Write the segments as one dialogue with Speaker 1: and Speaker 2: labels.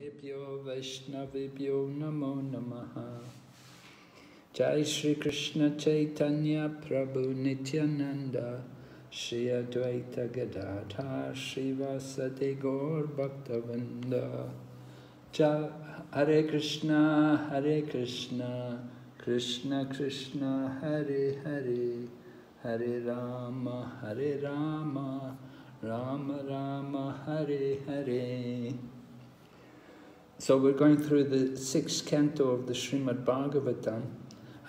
Speaker 1: Vibhyo Vaishnavibhyo Namo Namaha. Jai Shri Krishna Chaitanya Prabhu Nityananda. Shri Advaita Gadadhar Shri Vasade Gaur Bhaktavrinda Ja Hare Krishna Hare Krishna. Krishna Krishna Hare Hare. Hare Rama Hare Rama. Rama Rama Hare Hare so we're going through the sixth canto of the Srimad Bhagavatam,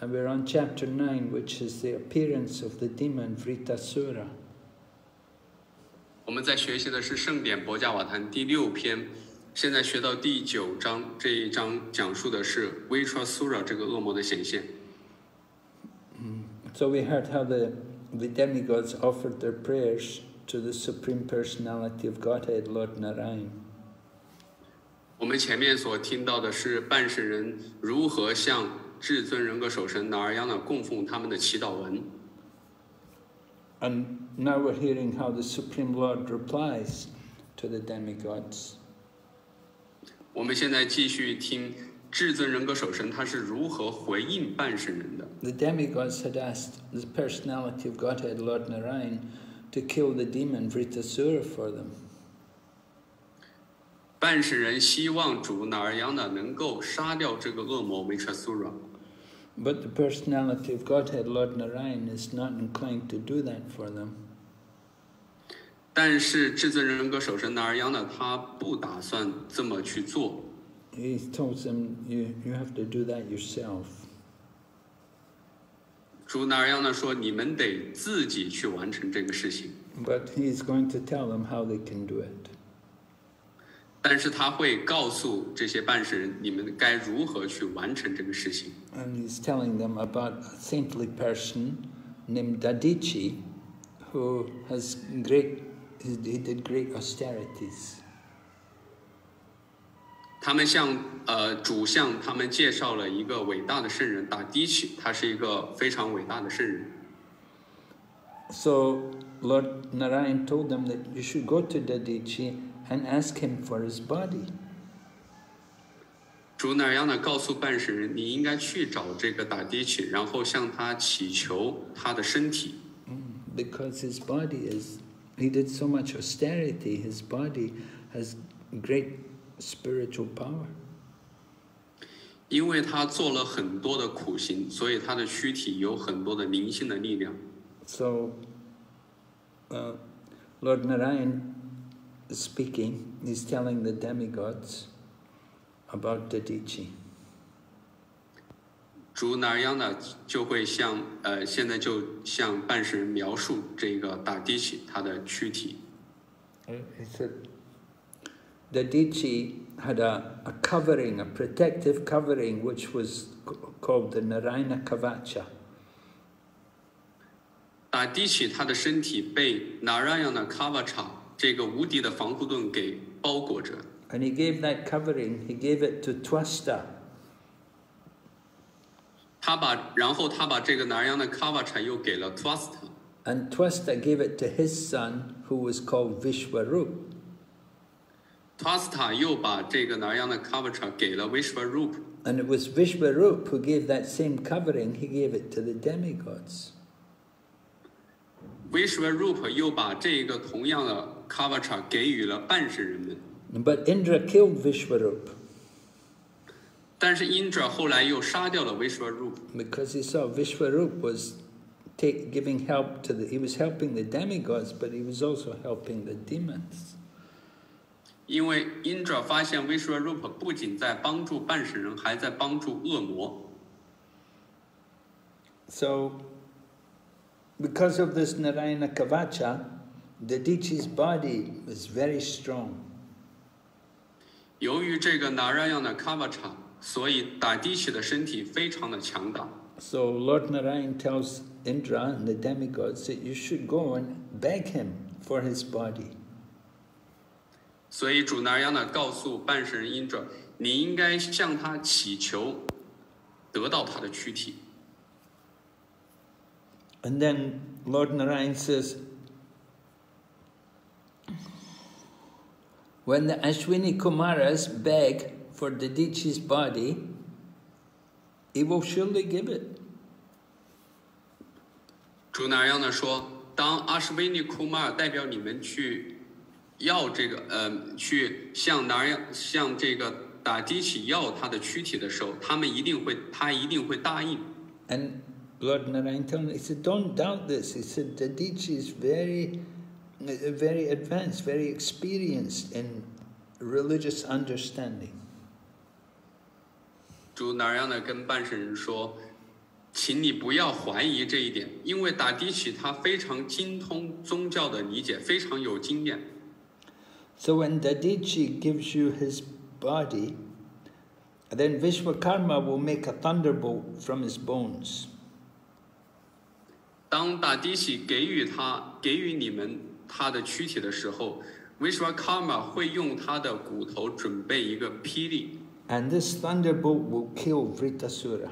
Speaker 1: and we're on chapter 9, which is the appearance of the demon
Speaker 2: Vritrasura.
Speaker 1: So we heard how the the demigods offered their prayers to the Supreme Personality of Godhead, Lord Narayan.
Speaker 2: 我们前面所听到的是半神人如何向至尊人格守神达尔央呢供奉他们的祈祷文。
Speaker 1: And now we're hearing how the Supreme Lord replies to the demigods.
Speaker 2: 我们现在继续听至尊人格守神他是如何回应半神人的。
Speaker 1: The demigods had asked the personality of Godhead Lord Narayan to kill the demon Vritrasura for them.
Speaker 2: 半神人希望主纳尔扬的能够杀掉这个恶魔 Vitrasura，
Speaker 1: But the personality of Godhead, Lord Narayan, is not inclined to do that for them.
Speaker 2: 但是至尊人格守神纳尔扬呢，他不打算这么去做。
Speaker 1: He tells them, you, you have to do that yourself.
Speaker 2: 主纳尔扬呢说：“你们得自己去完成这个事情。
Speaker 1: But he's going to tell them how they can do it. ”
Speaker 2: 但是他会告诉这些办事人，你们该如何去完成这个事情。
Speaker 1: And he's telling them about a saintly person named Dadichi, who has great, he did great austerities.
Speaker 2: 他们向呃主向他们介绍了一个伟大的圣人达迪奇，他是一个非常伟大的圣人。
Speaker 1: So Lord Narayan told them that you should go to Dadichi and ask him for his body.
Speaker 2: 主那样呢告诉办事人，你应该去找这个达迪奇，然后向他祈求他的身体，
Speaker 1: Because his body is, he did so much austerity, his body has great spiritual power.
Speaker 2: 因为他做了很多的苦行，所以他的躯体有很多的灵性的力量。
Speaker 1: So, uh, Lord Narayan is speaking, he's telling the demigods about Dadichi.
Speaker 2: 主那样呢就会向呃现在就向办事人描述这个达迪奇他的躯体。
Speaker 1: Uh, He said, Dadichi had a, a covering, a protective covering, which was c- called the Narayana Kavacha.
Speaker 2: 达迪奇他的身体被纳拉样的卡瓦查 这个无敌的防护盾给包裹着。
Speaker 1: And he gave that covering, he gave it to Twasta.
Speaker 2: 他把，然后他把这个南洋的 Kava 产又给了 Twasta。
Speaker 1: And Twasta gave it to his son, who was called Vishwarup.
Speaker 2: Twasta 又把这个南洋的 Kava 产给了 Vishwarup。
Speaker 1: And it was Vishwarup who gave that same covering, he gave it to the demigods.
Speaker 2: Vishwarup 又把这个同样的 Kavacha
Speaker 1: But Indra killed Vishwarup.
Speaker 2: Indra
Speaker 1: Because he saw Vishwarup was take, giving help to the, he was helping the demigods, but he was also helping the demons.
Speaker 2: 因为 Indra
Speaker 1: because of this Narayana Kavacha, Dadichi's body was very strong.
Speaker 2: 由于这个 Narayana Kavacha，所以打地起的身体非常的强大。
Speaker 1: So Lord Narayan tells Indra and the demigods that you should go and beg him for his body.
Speaker 2: 所以主 Narayana 告诉半神人 Indra，你应该向他祈求，得到他的躯体。
Speaker 1: And then Lord Narayan says, When the Ashwini Kumaras beg for Dadichi's body, he will surely give it.
Speaker 2: 朱那央呢说，当阿什维尼库马尔代表你们去要这个，呃，去向哪样向这个打迪起要他的躯体的时候，他们一定会，他一定会答应。
Speaker 1: And Lord Narayana said, "Don't doubt this." He said, "Dadichi is very." very advanced, very experienced in religious understanding.
Speaker 2: 主哪样的跟办事人说，请你不要怀疑这一点，因为打的起他非常精通宗教的理解，非常有经验。
Speaker 1: So when Dadichi gives you his body, then Vishwakarma will make a thunderbolt from his bones.
Speaker 2: 当打的起给予他给予你们 他的躯体的时候，Vishwakarma 会用他的骨头准备一个霹雳
Speaker 1: ，And this thunderbolt will kill Vritasura.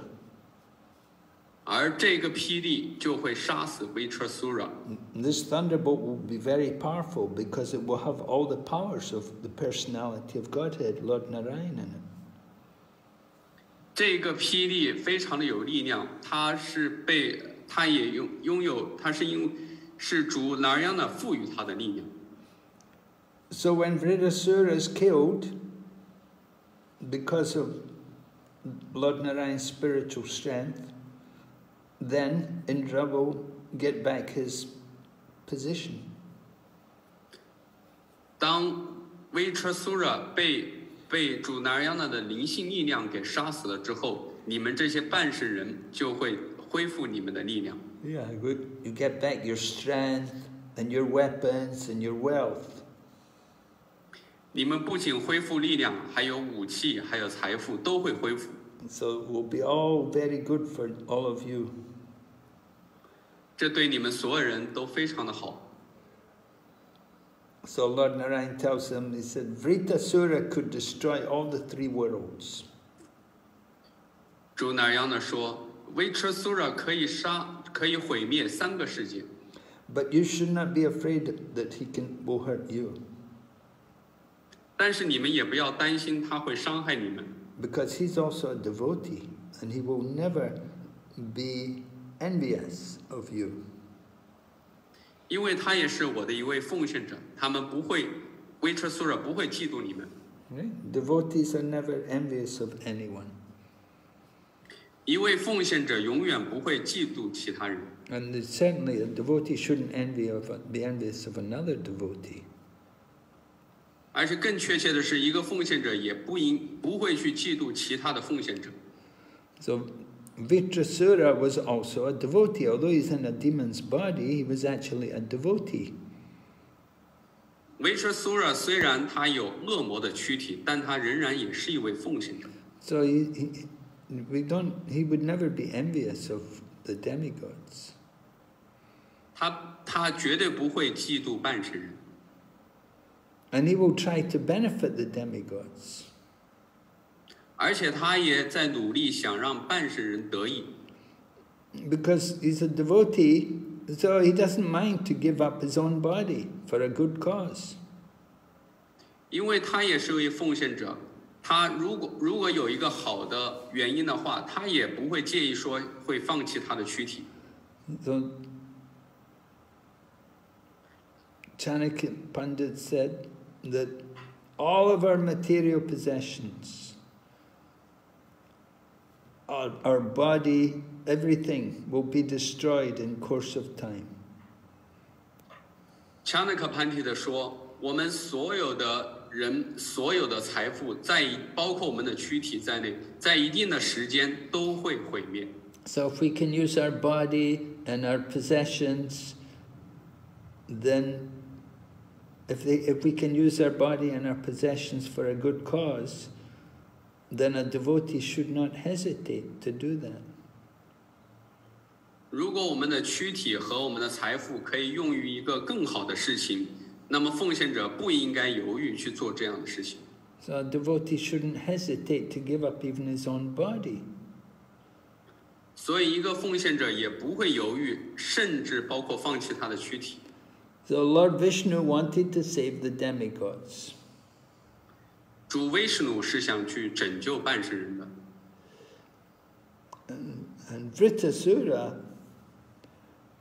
Speaker 2: 而这个霹雳就会杀死 Vitrasura。
Speaker 1: This thunderbolt will be very powerful because it will have all the powers of the personality of Godhead, Lord Narayan, in it.
Speaker 2: 这个霹雳非常的有力量，它是被它也拥拥有，它是因是主哪样的赋予他的力量。
Speaker 1: So when Vritasura is killed, because of Lord Narayan's spiritual strength, then Indra will get back his position.
Speaker 2: 当 Vitrasura 被被主纳亚那的灵性力量给杀死了之后，你们这些办事人就会恢复你们的力量。
Speaker 1: Yeah, you get back your strength and your weapons and your wealth. So it will be all very good for all of you.
Speaker 2: 这对你们所有人都非常的好。
Speaker 1: So Lord Narayan tells him, he said, Vritrasura could destroy all the three worlds.
Speaker 2: 可以毁灭三个世界
Speaker 1: ，But you should not be afraid that he can will hurt you.
Speaker 2: 但是你们也不要担心他会伤害你们
Speaker 1: ，Because he's also a devotee and he will never be envious of you.
Speaker 2: 因为他也是我的一位奉献者，他们不会，Vitrasura 不会嫉妒你们。
Speaker 1: Devotees are never envious of anyone.
Speaker 2: 一位奉献者永远不会嫉妒其他人
Speaker 1: ，And certainly a devotee shouldn't envy of, be envious of another devotee.
Speaker 2: 而且更确切的是，一个奉献者也不应不会去嫉妒其他的奉献者。
Speaker 1: So Vitrasura was also a devotee. Although he's in a demon's body, he was actually a devotee.
Speaker 2: Vitrasura 虽然他有恶魔的躯体，但他仍然也是一位奉献者。
Speaker 1: So he, he, we don't, he would never be envious of the demigods.
Speaker 2: 他他绝对不会嫉妒半神人，
Speaker 1: And he will try to benefit the demigods.
Speaker 2: 而且他也在努力想让半神人得益，
Speaker 1: Because he's a devotee, so he doesn't mind to give up his own body for a good cause.
Speaker 2: 因为他也是位奉献者。 他如果如果有一个好的原因的话，他也不会介意说会放弃他的躯体。
Speaker 1: So Chanakya Pandit said that all of our material possessions, our, our body, everything will be destroyed in course of time.
Speaker 2: 查纳克潘提的说，我们所有的 人、所有的财富，在一包括我们的躯体在内，在一定的时间都会毁灭。
Speaker 1: So if we can use our body and our possessions, then if, they, if we can use our body and our possessions for a good cause, then a devotee should not hesitate to do that.
Speaker 2: 如果我们的躯体和我们的财富可以用于一个更好的事情，那么奉献者不应该犹豫去做这样的事情。
Speaker 1: So a devotee shouldn't hesitate to give up even his own body.
Speaker 2: 所以一个奉献者也不会犹豫，甚至包括放弃他的躯体。
Speaker 1: So Lord Vishnu wanted to save the demigods.
Speaker 2: 主威士努是想去拯救半神人的。
Speaker 1: And, and Vritrasura,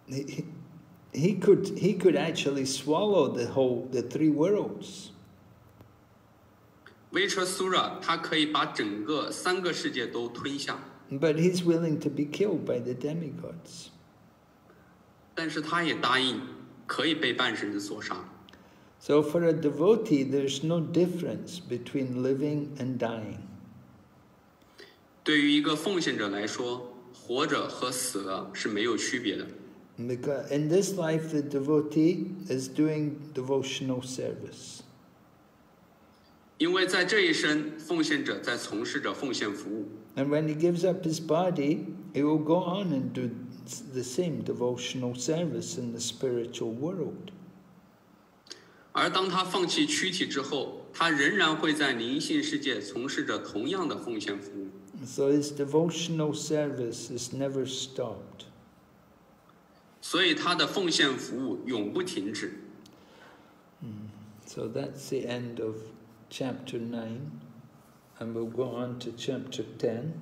Speaker 1: he, he- he could he could actually swallow the whole the three worlds.
Speaker 2: 威彻苏拉他可以把整个三个世界都吞下，
Speaker 1: But he's willing to be killed by the demigods.
Speaker 2: 但是他也答应可以被半神人所杀。
Speaker 1: So for a devotee, there's no difference between living and dying.
Speaker 2: 对于一个奉献者来说，活着和死了是没有区别的。
Speaker 1: Because in this life, the devotee is doing devotional service.
Speaker 2: 因为在这一生，奉献者在从事着奉献服务，
Speaker 1: And when he gives up his body, he will go on and do the same devotional service in the spiritual world.
Speaker 2: 而当他放弃躯体之后，他仍然会在灵性世界从事着同样的奉献服务。
Speaker 1: So his devotional service is never stopped.
Speaker 2: 所以他的奉献服务永不停止。
Speaker 1: So that's the end of chapter 9. And we'll go on to chapter 10.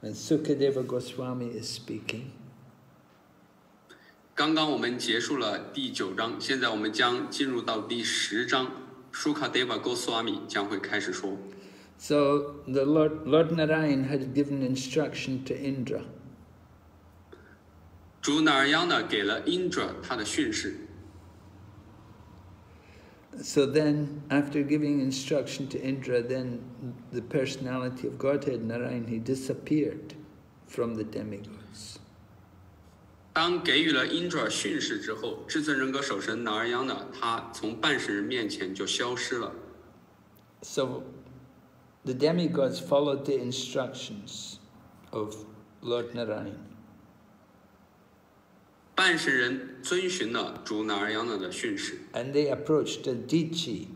Speaker 1: And Sukadeva Goswami is speaking.
Speaker 2: 刚刚我们结束了第九章，现在我们将进入到第十章。舒卡德瓦 Goswami 将会开始说。
Speaker 1: So the Lord, Lord Narayan had given instruction to Indra.
Speaker 2: 主纳尔央呢给了 Indra 他的训示，
Speaker 1: So then, after giving instruction to Indra, then the personality of Godhead, Narayan, he disappeared from the demigods.
Speaker 2: 当给予了 Indra 训示之后，至尊人格守神纳尔央呢，他从半神人面前就消失了。
Speaker 1: So the demigods followed the instructions of Lord Narayan.
Speaker 2: 办事人遵循了主纳尔央纳的训示。
Speaker 1: And they approached Dadichi.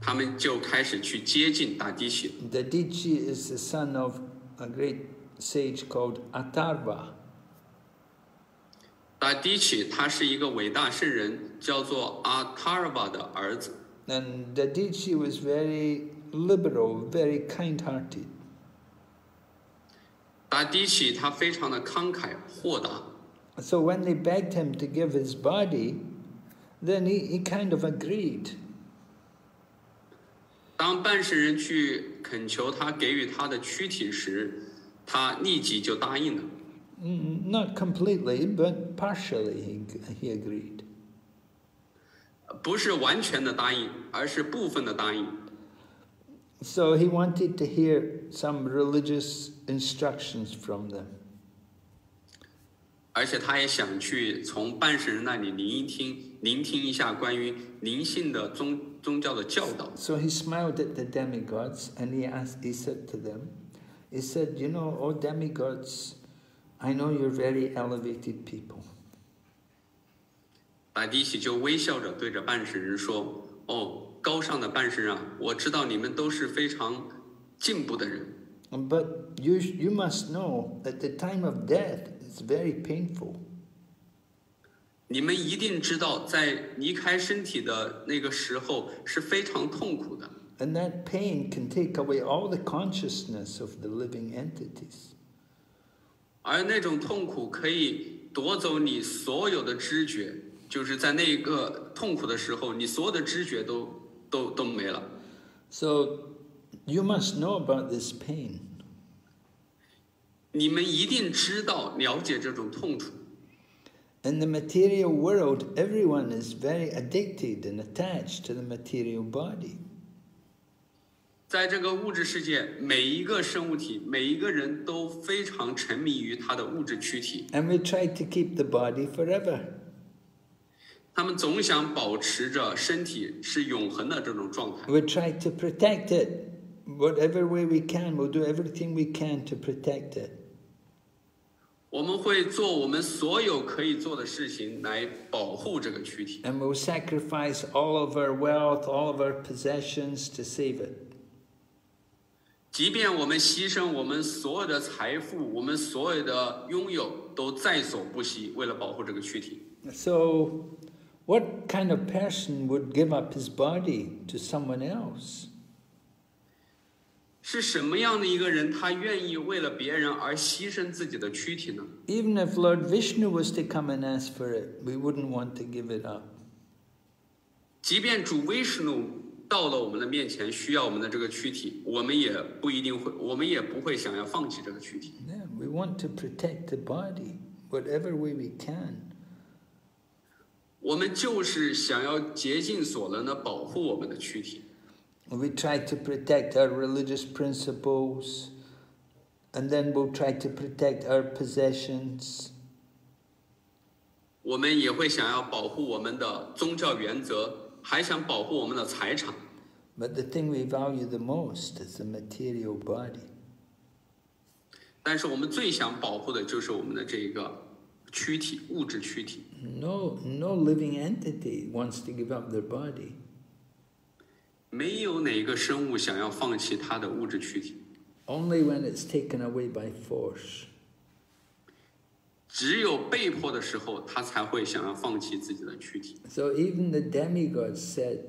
Speaker 2: 他们就开始去接近大地喜。
Speaker 1: Dadichi is the son of a great sage called Atharva.
Speaker 2: 大地喜他是一个伟大圣人，叫做阿塔尔巴的儿子。
Speaker 1: And Dadichi was very liberal, very kind-hearted.
Speaker 2: 大地起他非常的慷慨豁达，
Speaker 1: So when they begged him to give his body, then he, he kind of agreed.
Speaker 2: 当半神人去恳求他给予他的躯体时，他立即就答应了。
Speaker 1: Mm, Not completely, but partially he, he agreed.
Speaker 2: 不是完全的答应，而是部分的答应。
Speaker 1: So he wanted to hear some religious instructions from them.
Speaker 2: 而且他也想去从半神人那里聆听聆听一下关于灵性的宗宗教的教导。
Speaker 1: So he smiled at the demigods and he asked, he said to them, he said, you know, oh demigods, I know you're very elevated people.
Speaker 2: 大地喜就微笑着对着半神人说：“哦，高尚的半神啊，我知道你们都是非常进步的人， ”
Speaker 1: But you, you must know that the time of death is very painful.
Speaker 2: 你们一定知道，在离开身体的那个时候是非常痛苦的，
Speaker 1: And that pain can take away all the consciousness of the living entities.
Speaker 2: 而那种痛苦可以夺走你所有的知觉，就是在那个痛苦的时候，你所有的知觉都都都没了。
Speaker 1: So you must know about this pain.
Speaker 2: 你们一定知道了解这种痛楚。
Speaker 1: In the material world, everyone is very addicted and attached to the material body.
Speaker 2: 在这个物质世界，每一个生物体，每一个人都非常沉迷于他的物质躯体
Speaker 1: ，And we try to keep the body forever.
Speaker 2: 他们总想保持着身体是永恒的这种状态。
Speaker 1: We try to protect it. Whatever way we can, we'll do everything we can to protect it.
Speaker 2: 我们会做我们所有可以做的事情来保护这个躯体，
Speaker 1: And we'll sacrifice all of our wealth, all of our possessions to save it.
Speaker 2: 即便我们牺牲我们所有的财富，我们所有的拥有，都在所不惜，为了保护这个躯体。
Speaker 1: So What kind of person would give up his body to someone else?
Speaker 2: 是什么样的一个人，他愿意为了别人而牺牲自己的躯体呢
Speaker 1: ？Even if Lord Vishnu was to come and ask for it, we wouldn't want to give it up.
Speaker 2: 即便主威士努到了我们的面前，需要我们的这个躯体，我们也不一定会，我们也不会想要放弃这个躯体。
Speaker 1: Yeah, we want to protect the body, whatever way we can.
Speaker 2: 我们就是想要竭尽所能的保护我们的躯体。
Speaker 1: We try to protect our religious principles, and then we'll try to protect our possessions.
Speaker 2: 我们也会想要保护我们的宗教原则，还想保护我们的财产。
Speaker 1: But the thing we value the most is the material body.
Speaker 2: 但是我们最想保护的就是我们的这个躯体，物质躯体。
Speaker 1: No, no living entity wants to give up their body.
Speaker 2: 没有哪个生物想要放弃它的物质躯体
Speaker 1: ，Only when it's taken away by force.
Speaker 2: 只有被迫的时候，它才会想要放弃自己的躯体。
Speaker 1: So even the demigods said,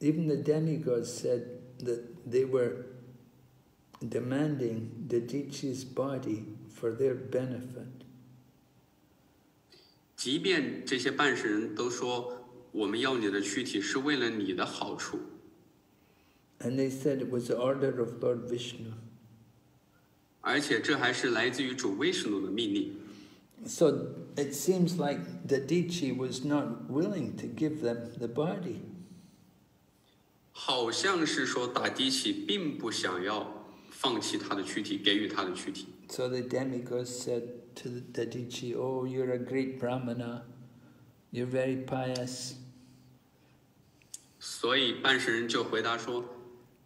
Speaker 1: even the demigods said that they were demanding Dadichi's body for their benefit.
Speaker 2: 即便这些办事人都说我们要你的躯体是为了你的好处，
Speaker 1: And they said it was the order of Lord Vishnu.
Speaker 2: 而且这还是来自于主威士努的命令。
Speaker 1: So it seems like Dadichi was not willing to give them the body.
Speaker 2: 好像是说打的起并不想要放弃他的躯体，给予他的躯体。
Speaker 1: So the demigods said to the Dadichi, Oh, you're a great Brahmana, you're very pious.
Speaker 2: 所以办事人就回答说：“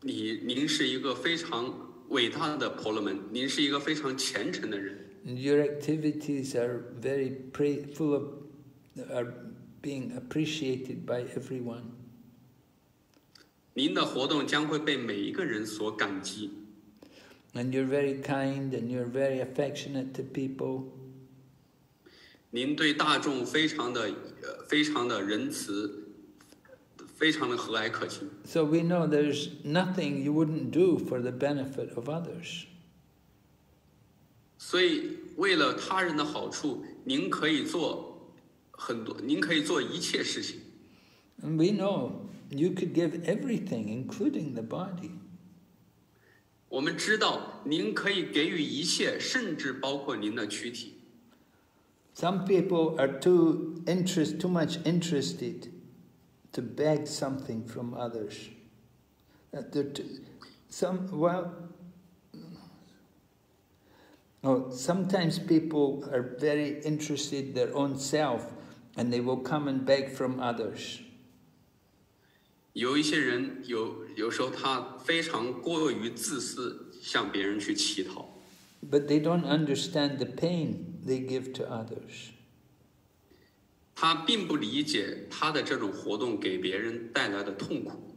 Speaker 2: 你您是一个非常伟大的婆罗门，您是一个非常虔诚的人
Speaker 1: ，your activities are very pra- full of, are being appreciated by everyone.
Speaker 2: 您的活动将会被每一个人所感激。
Speaker 1: And you're very kind and you're very affectionate to people.
Speaker 2: 您对大众非常的呃非常的仁慈，非常的和蔼可亲。
Speaker 1: So we know there's nothing you wouldn't do for the benefit of others.
Speaker 2: 所以为了他人的好处，您可以做很多，您可以做一切事情。
Speaker 1: And we know you could give everything, including the body.
Speaker 2: 我们知道您可以给予一切，甚至包括您的躯体。
Speaker 1: Some people are too interest, too much interested to beg something from others. That they're too, some well. Oh, sometimes people are very interested in their own self, and they will come and beg from others.
Speaker 2: 有一些人有有时候他非常过于自私，向别人去乞讨，
Speaker 1: But they don't understand the pain they give to others.
Speaker 2: 他并不理解他的这种活动给别人带来的痛苦。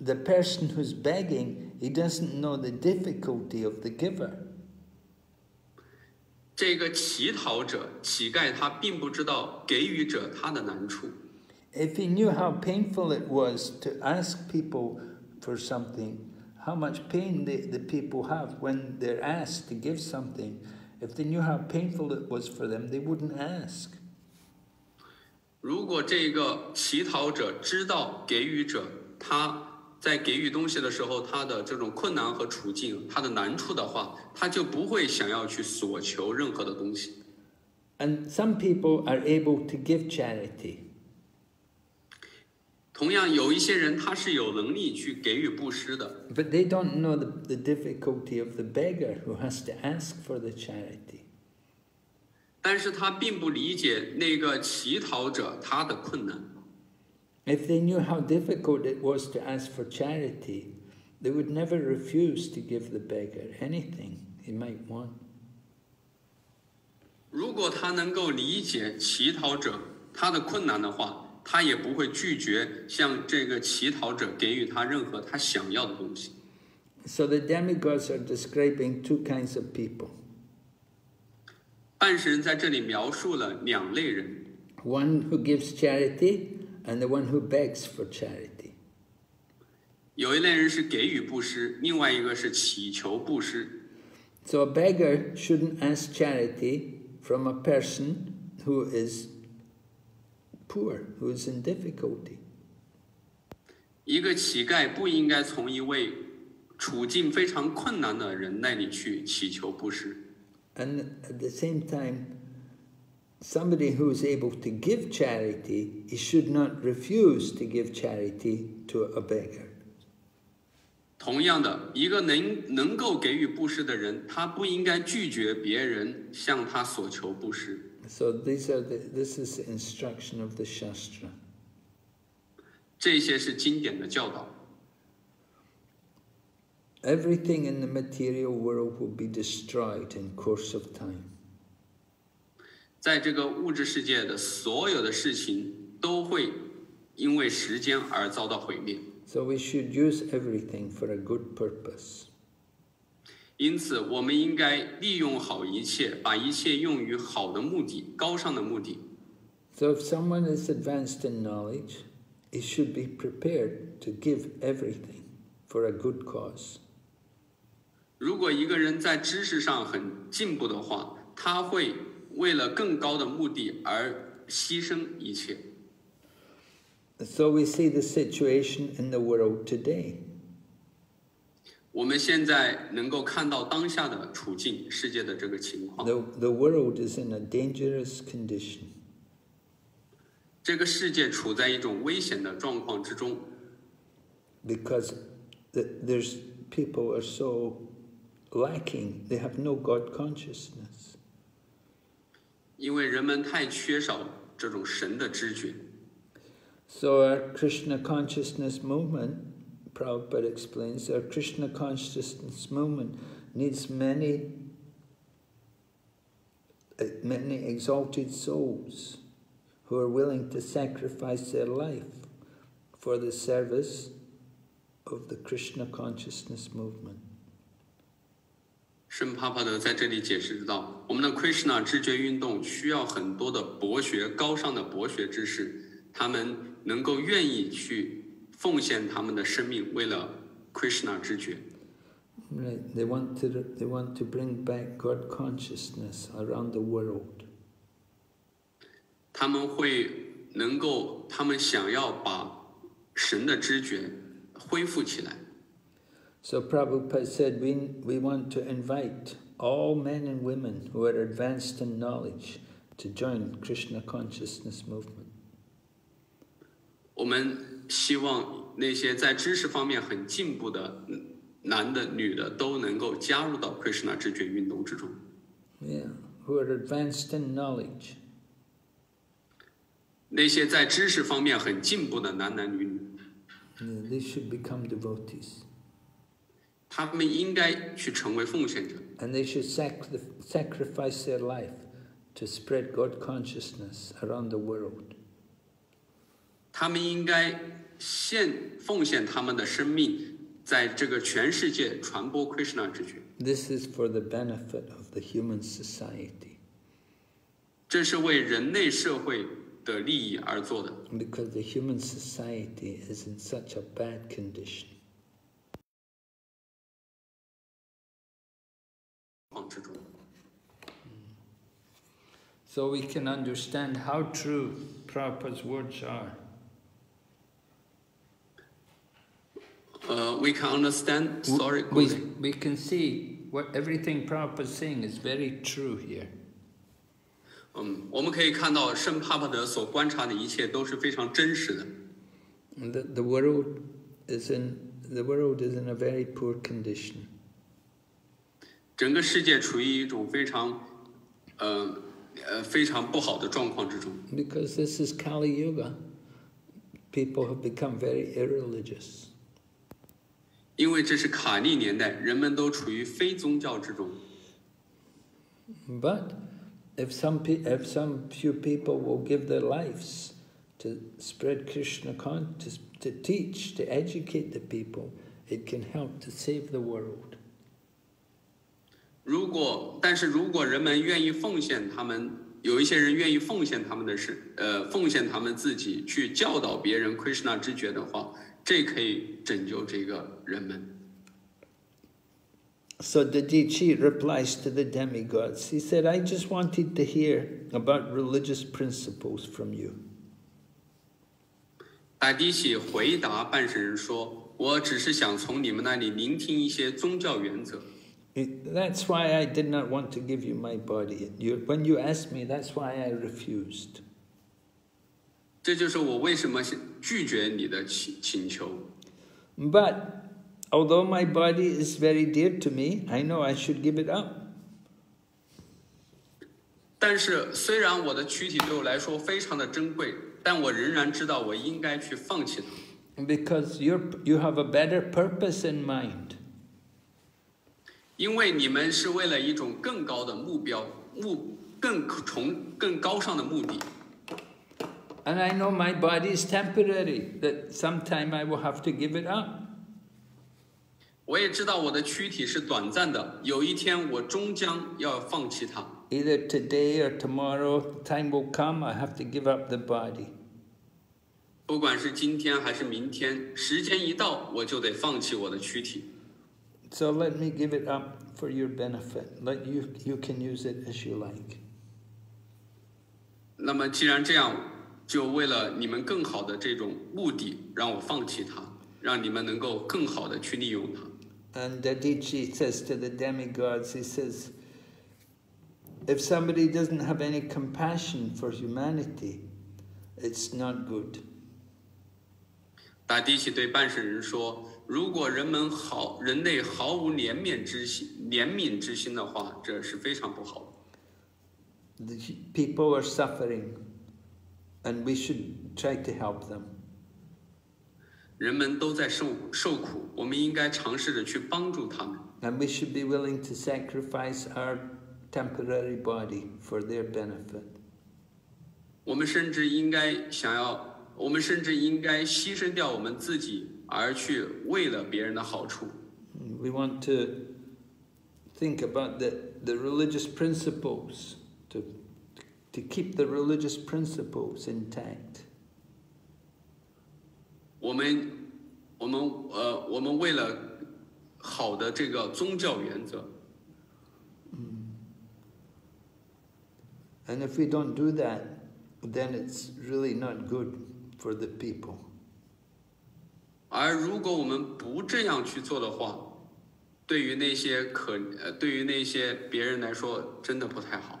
Speaker 1: The person who's begging, he doesn't know the difficulty of the giver.
Speaker 2: 这个乞讨者、乞丐，他并不知道给予者他的难处。
Speaker 1: If he knew how painful it was to ask people for something, how much pain the, the people have when they're asked to give something, if they knew how painful it was for them, they wouldn't ask.
Speaker 2: 如果这个乞讨者知道给予者他在给予东西的时候他的这种困难和处境、他的难处的话，他就不会想要去索求任何的东西。
Speaker 1: And some people are able to give charity.
Speaker 2: 同样，有一些人他是有能力去给予布施的，
Speaker 1: But they don't know the, the difficulty of the beggar who has to ask for the charity.
Speaker 2: 但是他并不理解那个乞讨者他的困难。
Speaker 1: If they knew how difficult it was to ask for charity, they would never refuse to give the beggar anything he might want.
Speaker 2: 如果他能够理解乞讨者他的困难的话，他也不会拒绝向这个乞讨者给予他任何他想要的东西。
Speaker 1: So the demigods are describing two kinds of people.
Speaker 2: 办事人在这里描述了两类人，
Speaker 1: one who gives charity and the one who begs for charity.
Speaker 2: 有一类人是给予布施，另外一个是祈求布施。
Speaker 1: So a beggar shouldn't ask charity from a person who is poor, who is in difficulty.
Speaker 2: 一个乞丐不应该从一位处境非常困难的人那里去祈求布施。
Speaker 1: And at the same time, somebody who is able to give charity, he should not refuse to give charity to a beggar.
Speaker 2: 同样的，一个能能够给予布施的人，他不应该拒绝别人向他所求布施。
Speaker 1: So these are the, this is the instruction of the Shastra.
Speaker 2: 这些是经典的教导。
Speaker 1: Everything in the material world will be destroyed in course of time.
Speaker 2: 在这个物质世界的所有的事情都会因为时间而遭到毁灭。
Speaker 1: So we should use everything for a good purpose.
Speaker 2: 因此，我们应该利用好一切，把一切用于好的目的、高尚的目的。
Speaker 1: So if someone is advanced in knowledge, he should be prepared to give everything for a good cause.
Speaker 2: 如果一个人在知识上很进步的话，他会为了更高的目的而牺牲一切。
Speaker 1: So we see the situation in the world today.
Speaker 2: 我们现在能够看到当下的处境，世界的这个情况。
Speaker 1: The, the world is in a dangerous condition
Speaker 2: 这个世界处在一种危险的状况之中
Speaker 1: ，because the, there's people are so lacking, they have no God consciousness.
Speaker 2: 因为人们太缺少这种神的知觉。
Speaker 1: So our Krishna consciousness movement, Prabhupada explains, our Krishna consciousness movement needs many, uh, many exalted souls who are willing to sacrifice their life for the service of the Krishna consciousness movement.
Speaker 2: 圣帕帕德在这里解释到，我们的 Krishna 知觉运动需要很多的博学、高尚的博学知识，他们能够愿意去奉献他们的生命，为了 Krishna 知觉。
Speaker 1: Right. They want to they want to bring back God consciousness around the world.
Speaker 2: 他们会能够，他们想要把神的知觉恢复起来。
Speaker 1: So Prabhupada said we, we want to invite all men and women who are advanced in knowledge to join Krishna consciousness movement.
Speaker 2: 我们希望那些在知识方面很进步的嗯男的、女的都能够加入到 Krishna 知觉运动之中。
Speaker 1: Yeah, who are advanced in knowledge.
Speaker 2: 那些在知识方面很进步的男男女女，
Speaker 1: Yeah, they should become devotees.
Speaker 2: 他们应该去成为奉献者，
Speaker 1: And they should sacri- sacrifice their life to spread God consciousness around the world.
Speaker 2: 他们应该献奉献他们的生命，在这个全世界传播 Krishna 知觉。
Speaker 1: This is for the benefit of the human society.
Speaker 2: 这是为人类社会的利益而做的，
Speaker 1: Because the human society is in such a bad condition.
Speaker 2: 况之中。
Speaker 1: So we can understand how true Prabhupada's words are.
Speaker 2: 呃、w e can understand. Sorry,
Speaker 1: We,
Speaker 2: Guru.
Speaker 1: we can see what everything Prabhupada is saying is very true here.
Speaker 2: 嗯，我们可以看到圣帕帕德所观察的一切都是非常真实的。
Speaker 1: The, the world is in the world is in a very poor condition.
Speaker 2: 整个世界处于一种非常，呃呃非常不好的状况之中，
Speaker 1: Because this is Kali Yuga. People have become very irreligious.
Speaker 2: 因为这是卡利年代，人们都处于非宗教之中。
Speaker 1: But if some pe- if some few people will give their lives to spread Krishna con to, to teach, to educate the people, it can help to save the world.
Speaker 2: 如果，但是如果人们愿意奉献他们有一些人愿意奉献他们的事，呃，奉献他们自己去教导别人 Krishna 知觉的话，这可以拯救这个人们。
Speaker 1: So Dadichi replies to the demigods. He said, I just wanted to hear about religious principles from you.
Speaker 2: 达迪喜回答半神人说：“我只是想从你们那里聆听一些宗教原则。
Speaker 1: It- That's why I did not want to give you my body. You, when you asked me, that's why I refused.
Speaker 2: 这就是我为什么拒绝你的请请求。
Speaker 1: But although my body is very dear to me, I know I should give it up.
Speaker 2: 但是，虽然我的躯体对我来说非常的珍贵，但我仍然知道我应该去放弃它，
Speaker 1: Because you're, you have a better purpose in mind.
Speaker 2: 因为你们是为了一种更高的目标、目更崇、更高尚的目的。
Speaker 1: And I know my body is temporary, that sometime I will have to give it up.
Speaker 2: 我也知道我的躯体是短暂的，有一天我终将要放弃它。
Speaker 1: Either today or tomorrow, time will come, I have to give up the body.
Speaker 2: 不管是今天还是明天，时间一到，我就得放弃我的躯体。
Speaker 1: So let me give it up for your benefit. Let you, you can use it as you like.
Speaker 2: 那么既然这样，就为了你们更好的这种目的，让我放弃它，让你们能够更好的去利用它。
Speaker 1: And Dadichi says to the demigods, he says, if somebody doesn't have any compassion for humanity, it's not good.
Speaker 2: 达迪奇对办事人说：“如果人们毫，人类毫无怜悯之心、怜悯之心的话，这是非常不好的。
Speaker 1: The people are suffering, and we should try to help them.
Speaker 2: 人们都在受受苦，我们应该尝试着去帮助他们。
Speaker 1: And we should be willing to sacrifice our temporary body for their benefit.
Speaker 2: 我们甚至应该想要，我们甚至应该牺牲掉我们自己，而去为了别人的好处。
Speaker 1: We want to think about the, the religious principles, to, to keep the religious principles intact.
Speaker 2: 我们，我们呃，我们为了好的这个宗教原则，
Speaker 1: And if we don't do that, then it's really not good for the people.
Speaker 2: 而如果我们不这样去做的话，对于那些可呃，对于那些别人来说，真的不太好。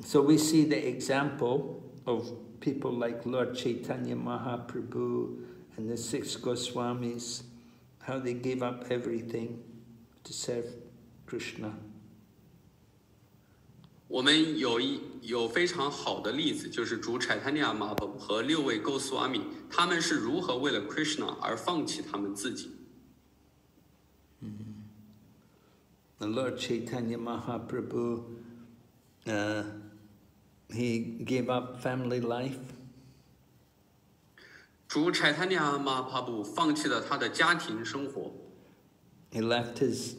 Speaker 1: So we see the example of people like Lord Chaitanya Mahaprabhu and the six Goswamis, how they gave up everything to serve Krishna.
Speaker 2: 我们有一有非常好的例子，就是主柴塔尼亚马巴和六位勾苏阿米，他们是如何为了 Krishna 而放弃他们自己。
Speaker 1: The Lord Chaitanya Mahaprabhu, uh, he gave up family life.
Speaker 2: 主柴塔尼亚马帕布放弃了他的家庭生活，
Speaker 1: He left his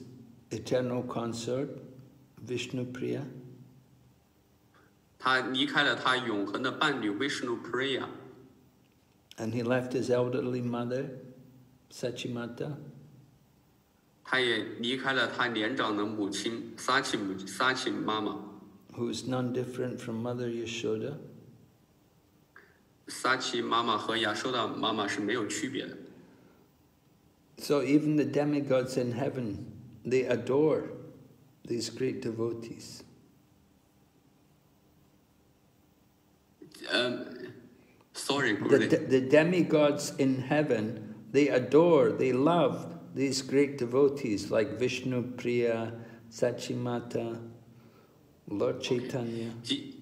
Speaker 1: eternal consort, Vishnu Priya,
Speaker 2: 他离开了他永恒的伴侣 Vishnu Priya，
Speaker 1: and he left his elderly mother, Sachimata,
Speaker 2: 他也离开了他年长的母亲撒奇母撒奇妈妈。
Speaker 1: who is none different from Mother Yashoda.
Speaker 2: 撒奇妈妈和亚修达妈妈是没有区别的。
Speaker 1: So even the demigods in heaven, they adore these great devotees.
Speaker 2: 嗯，sorry，
Speaker 1: The,
Speaker 2: 姑
Speaker 1: de- the demigods in heaven, they adore, they love these great devotees like Vishnu Priya, Sachimata, Lord Chaitanya.
Speaker 2: 即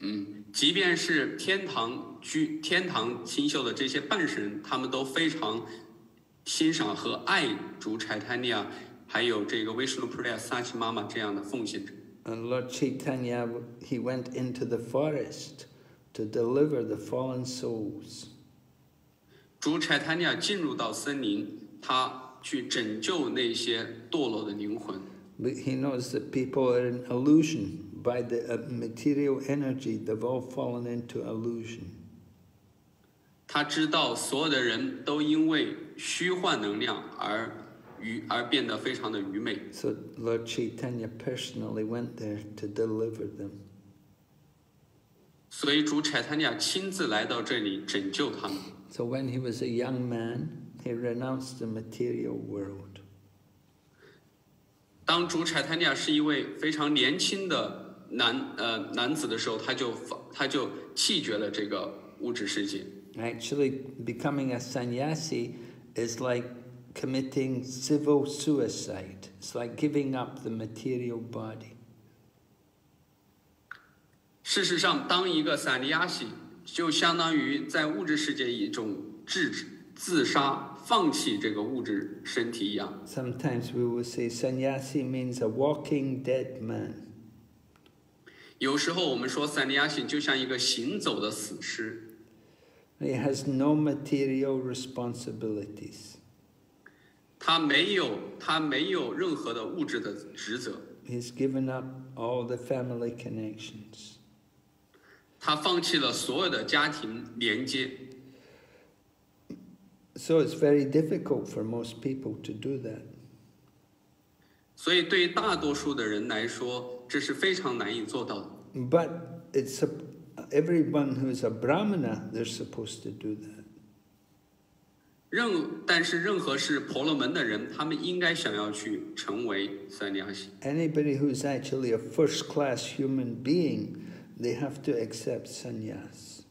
Speaker 2: 嗯，即便是天堂居天堂清修的这些半神，他们都非常欣赏和爱主柴坦尼亚，还有这个 Vishnu Priya 撒奇妈妈这样的奉献者。
Speaker 1: And Lord Chaitanya, he went into the forest to deliver the fallen souls.
Speaker 2: 主柴坦尼亚进入到森林，他去拯救那些堕落的灵魂。
Speaker 1: But he knows that people are in illusion by the uh, material energy, they've all fallen into illusion.
Speaker 2: 他知道所有的人都因为虚幻能量而愚而变得非常的愚昧，
Speaker 1: So Lord Chaitanya personally went there to deliver them.
Speaker 2: 所以主柴坦尼亚亲自来到这里拯救他们。
Speaker 1: So when he was a young man, he renounced the material world.
Speaker 2: 当主柴坦尼亚是一位非常年轻的男呃男子的时候，他就放他就弃绝了这个物质世界。
Speaker 1: Actually, becoming a sannyasi is like committing civil suicide. It's like giving up the material body.
Speaker 2: 事实上，当一个散利亚西，就相当于在物质世界一种自自杀、放弃这个物质身体一样。
Speaker 1: Sometimes we will say sannyasi means a walking dead man.
Speaker 2: 有时候我们说散利亚西就像一个行走的死尸
Speaker 1: ，He has no material responsibilities.
Speaker 2: 他没有他没有任何的物质的职责
Speaker 1: ，He's given up all the family connections.
Speaker 2: 他放弃了所有的家庭连接，
Speaker 1: So it's very difficult for most people to do that.
Speaker 2: 所以对于大多数的人来说，这是非常难以做到的。
Speaker 1: But it's a, everyone who's a brahmana, they're supposed to do that.
Speaker 2: 任但是任何是婆罗门的人，他们应该想要去成为三利亚西。
Speaker 1: Anybody who's actually a first class human being, they have to accept sannyas.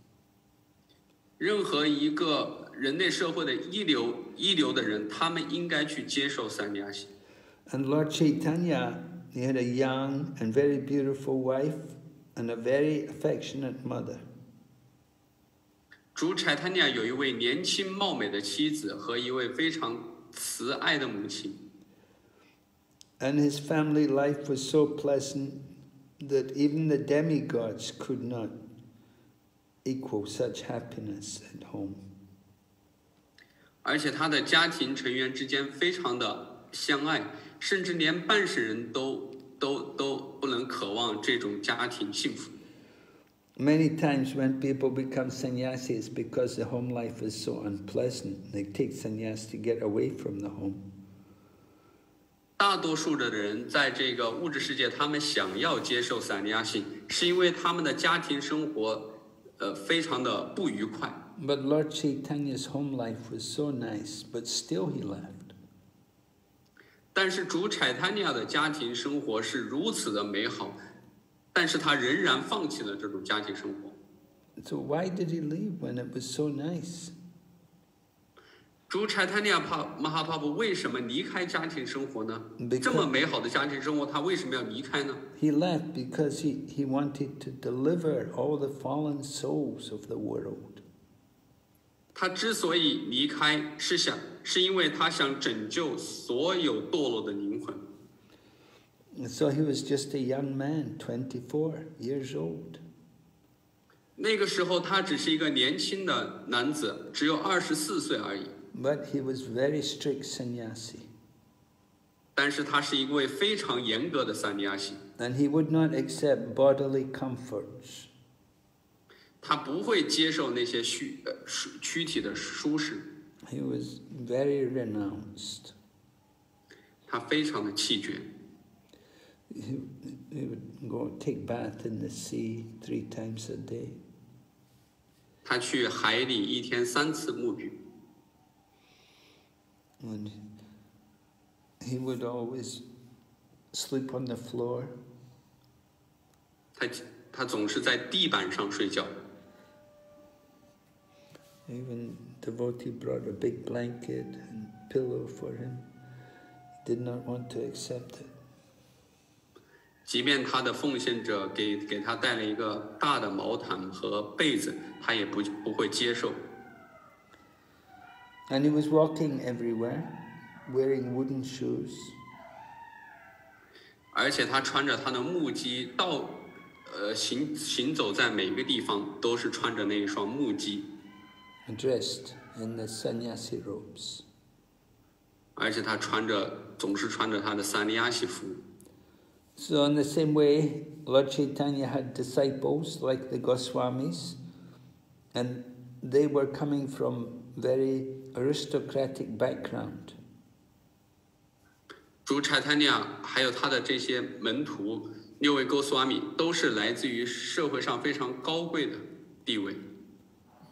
Speaker 2: 任何一个人类社会的一流一流的人，他们应该去接受三利亚西。
Speaker 1: And Lord Chaitanya, he had a young and very beautiful wife and a very affectionate mother.
Speaker 2: 主柴坦尼亚有一位年轻貌美的妻子和一位非常慈爱的母亲，
Speaker 1: And his family life was so pleasant that even the demigods could not equal such happiness at home.
Speaker 2: 而且他的家庭成员之间非常的相爱，甚至连半世人都都都不能渴望这种家庭幸福。
Speaker 1: Many times when people become sannyasis, because the home life is so unpleasant, they take sannyas to get away from the home.
Speaker 2: 大多数的人在这个物质世界，他们想要接受散利亚性，是因为他们的家庭生活，呃，非常的不愉快。
Speaker 1: But Lord Chaitanya's home life was so nice, but still he left.
Speaker 2: 但是主柴坦尼亚的家庭生活是如此的美好，但是他仍然放弃了这种家庭生活。
Speaker 1: So why did he leave when it was so nice?
Speaker 2: 主柴坦尼亚帕马哈帕布为什么离开家庭生活呢
Speaker 1: Because-？
Speaker 2: 这么美好的家庭生活，他为什么要离开呢？
Speaker 1: He left because he, he wanted to deliver all the fallen souls of the world.
Speaker 2: 他之所以离开，是想是因为他想拯救所有堕落的灵魂。
Speaker 1: And so he was just a young man, 24 years old.
Speaker 2: 那个时候，他只是一个年轻的男子，只有二十四岁而已。
Speaker 1: But he was very strict sannyasi.
Speaker 2: 但是他是一位非常严格的散利亚西，
Speaker 1: And he would not accept bodily comforts.
Speaker 2: 他不会接受那些虚呃舒躯体的舒适，
Speaker 1: He was very renounced.
Speaker 2: 他非常的气绝。
Speaker 1: He, he would go take bath in the sea three times a day.
Speaker 2: 他去海里一天三次沐浴，
Speaker 1: And he would always sleep on the floor.
Speaker 2: 他他总是在地板上睡觉。
Speaker 1: Even devotee brought a big blanket and pillow for him. He did not want to accept it.
Speaker 2: 即便他的奉献者给给他带了一个大的毛毯和被子，他也不不会接受。
Speaker 1: And he was walking everywhere, wearing wooden shoes.
Speaker 2: 而且他穿着他的木屐到，呃行行走在每个地方都是穿着那一双木屐，
Speaker 1: dressed in the sannyasi robes.
Speaker 2: 而且他穿着总是穿着他的三利亚西服。
Speaker 1: So in the same way, Lord Chaitanya had disciples like the Goswamis, and they were coming from very aristocratic background.
Speaker 2: 主柴坦尼亚还有他的这些门徒六位勾斯瓦米，都是来自于社会上非常高贵的地位。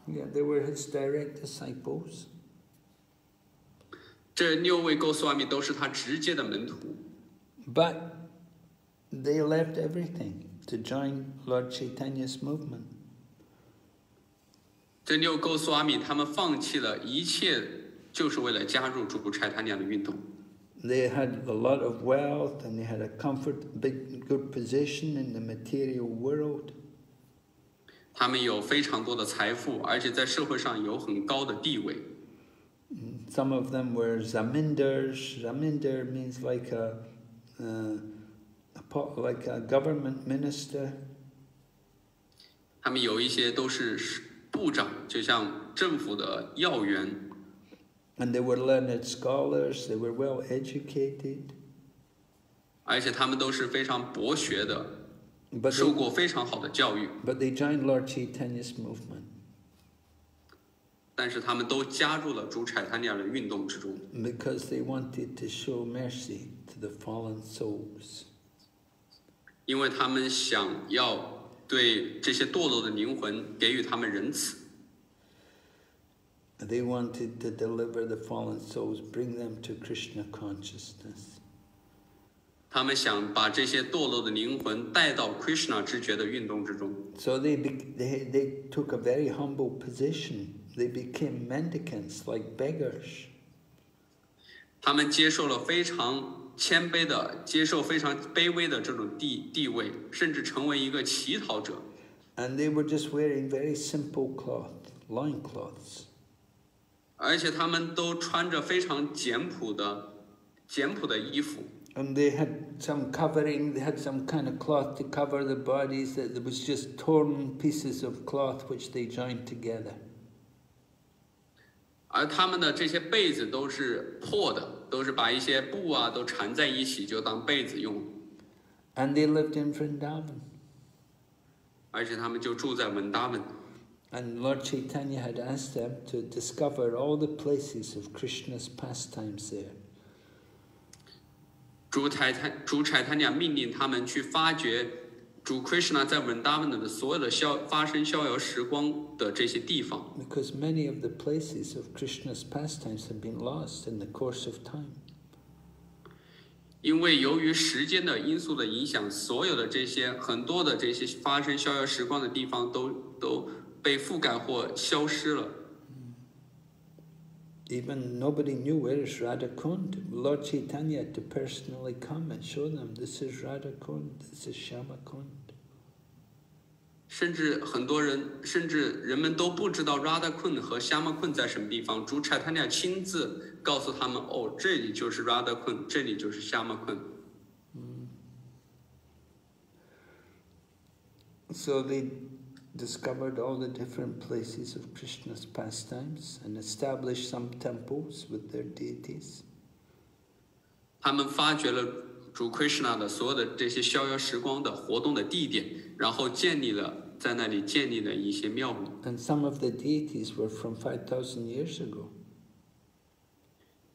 Speaker 1: Yeah, they were his direct disciples.
Speaker 2: 这六位勾斯瓦米都是他直接的门徒，
Speaker 1: But they left everything to join Lord Chaitanya's movement. they had a lot of wealth and they had a comfort, big, good position in the material world.
Speaker 2: 他们有非常多的财富，而且在社会上有很高的地位。
Speaker 1: Some of them were zamindars. Zamindar means like a, uh, a like a government minister.
Speaker 2: 他们有一些都是部长，就像政府的要员
Speaker 1: ，And they were learned scholars, they were well educated,
Speaker 2: 而且他们都是非常博学的
Speaker 1: ，but
Speaker 2: 受
Speaker 1: they,
Speaker 2: 过非常好的教育。
Speaker 1: but they joined Lord Chaitanya's movement
Speaker 2: 但是他们都加入了主柴坦尼亚的运动之中
Speaker 1: ，because they wanted to show mercy to the fallen souls.
Speaker 2: 因为他们想要对这些堕落的灵魂给予他们仁慈
Speaker 1: ，They wanted to deliver the fallen souls, bring them to Krishna consciousness.
Speaker 2: 他们想把这些堕落的灵魂带到 Krishna 知觉的运动之中。
Speaker 1: So they, they, they took a very humble position. They became mendicants, like beggars.
Speaker 2: 他们接受了非常谦卑的，接受非常卑微的这种地地位，甚至成为一个乞讨者。
Speaker 1: And they were just wearing very simple cloth, loincloths.
Speaker 2: 而且他们都穿着非常简朴的、简朴的衣服
Speaker 1: ，And they had some covering, they had some kind of cloth to cover the bodies, that there was just torn pieces of cloth which they joined together.
Speaker 2: 而他们的这些被子都是破的，都是把一些布啊都缠在一起，就当被子用。
Speaker 1: And they lived in Vrindavan.
Speaker 2: 而且他们就住在文达文
Speaker 1: ，And Lord Chaitanya had asked them to discover all the places of Krishna's pastimes there.
Speaker 2: 主柴坦主柴坦亚命令他们去发掘主 Krishna 在文达文的所有的逍发生逍遥时光的这些地方。
Speaker 1: Because many of the places of Krishna's pastimes have been lost in the course of time.
Speaker 2: 因为由于时间的因素的影响，所有的这些很多的这些发生逍遥时光的地方都都被覆盖或消失了。
Speaker 1: even nobody knew where is Radhakund. Lord Chaitanya had to personally come and show them this is Radhakund, this is Shyama Kund.
Speaker 2: 甚至很多人，甚至人们都不知道
Speaker 1: So they discovered all the different places of Krishna's pastimes and established some temples with their deities.
Speaker 2: 他们发掘了主
Speaker 1: some of the deities were from five thousand years ago.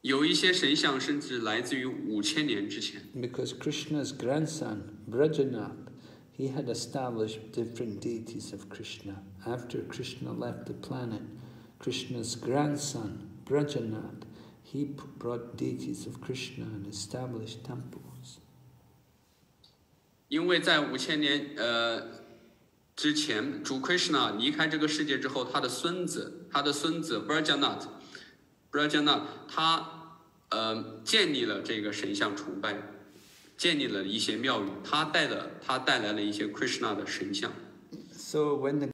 Speaker 2: 有一些神像甚至来自于五千年之前。
Speaker 1: Because Krishna's grandson Vajranabha he had established different deities of Krishna. After Krishna left the planet, Krishna's grandson, Vajranabha, he brought deities of Krishna and established temples.
Speaker 2: 因为在五千年呃之前，主 Krishna 离开这个世界之后，他的孙子，他的孙子建立了一些庙宇，他带的他带来了一些 Krishna 的神像。
Speaker 1: So when the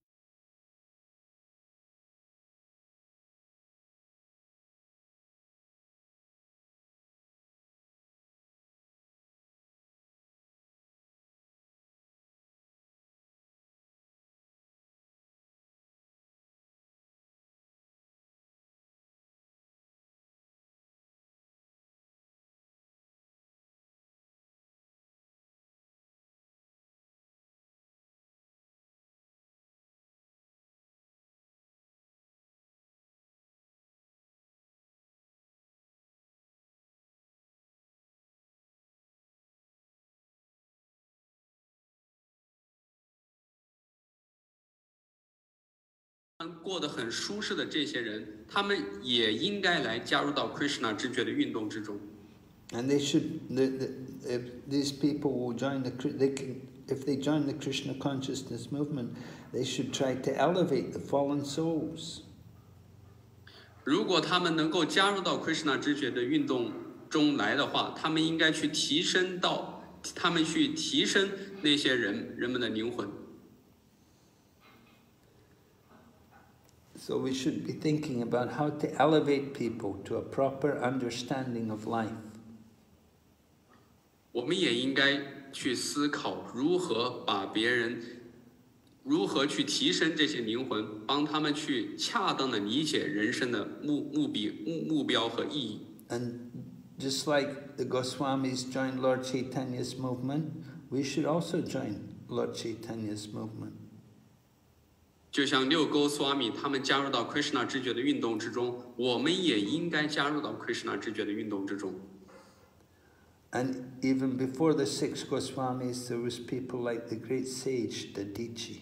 Speaker 2: 过得很舒适的这些人，他们也应该来加入到 Krishna 知觉的运动之中。
Speaker 1: And they should, the, the, if these people will join the, they can, if they join the Krishna consciousness movement, they should try to elevate the fallen souls.
Speaker 2: 如果他们能够加入到 Krishna 知觉的运动中来的话，他们应该去提升到，他们去提升那些人人们的灵魂。
Speaker 1: So we should be thinking about how to elevate people to a proper understanding of life.
Speaker 2: 我们也应该去思考如何把别人，如何去提升这些灵魂，帮他们去恰当的理解人生的目目标目目标和意义。
Speaker 1: And just like the Goswamis joined Lord Chaitanya's movement, we should also join Lord Chaitanya's movement.
Speaker 2: 就像六沟苏阿米他们加入到 Krishna 知觉的运动之中，我们也应该加入到 Krishna 知觉的运动之中。
Speaker 1: And even before the six Goswamis, there was people like the great sage Dadichi.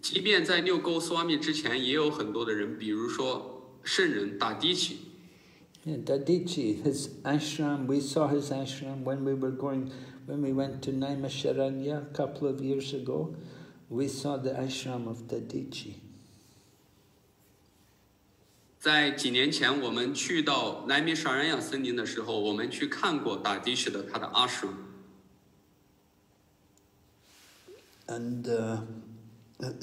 Speaker 2: 即便在六沟苏阿米之前，也有很多的人，比如说圣人大迪奇，
Speaker 1: Yeah, Dadichi, his ashram, we saw his ashram when we were going, when we went to Naimisharanya a couple of years ago. we saw the ashram of Dadichi.
Speaker 2: 在几年前，我们去到莱米沙然亚森林的时候，我们去看过达迪什的他的阿什。
Speaker 1: And uh,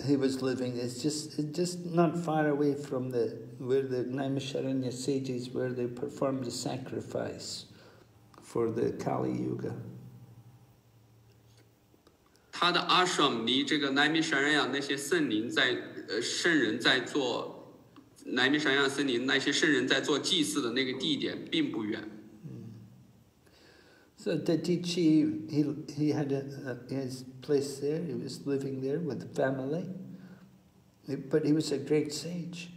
Speaker 1: he was living. It's just it's just not far away from the where the Naimisharanya sages where they performed the sacrifice for the Kali Yuga.
Speaker 2: 他的阿什离这个南米沙然亚那些圣林在呃圣人在做南米沙然亚森林那些圣人在做祭祀的那个地点并不远。
Speaker 1: So Dadichi, he, he had a, a, his place there, he was living there with family, but he was a great sage.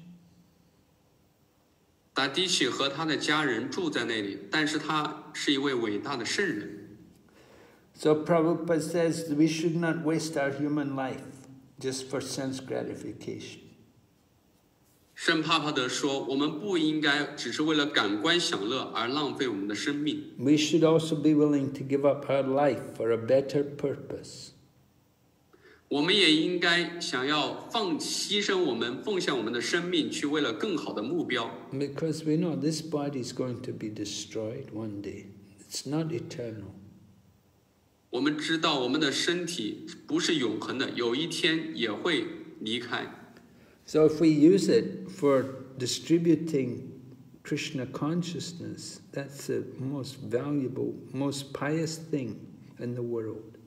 Speaker 2: 达迪奇和他的家人住在那里，但是他是一位伟大的圣人。
Speaker 1: So Prabhupada says that we should not waste our human life just for sense gratification.
Speaker 2: 圣帕帕德说：“我们不应该只是为了感官享乐而浪费我们的生命，
Speaker 1: We should also be willing to give up our life for a better purpose.
Speaker 2: 我们也应该想要放牺牲我们、奉献我们的生命，去为了更好的目标。
Speaker 1: Because we know this body is going to be destroyed one day. It's not eternal.
Speaker 2: 我们知道我们的身体不是永恒的，有一天也会离开。
Speaker 1: So if we use it for distributing Krishna consciousness, that's the most valuable, most pious thing in the world.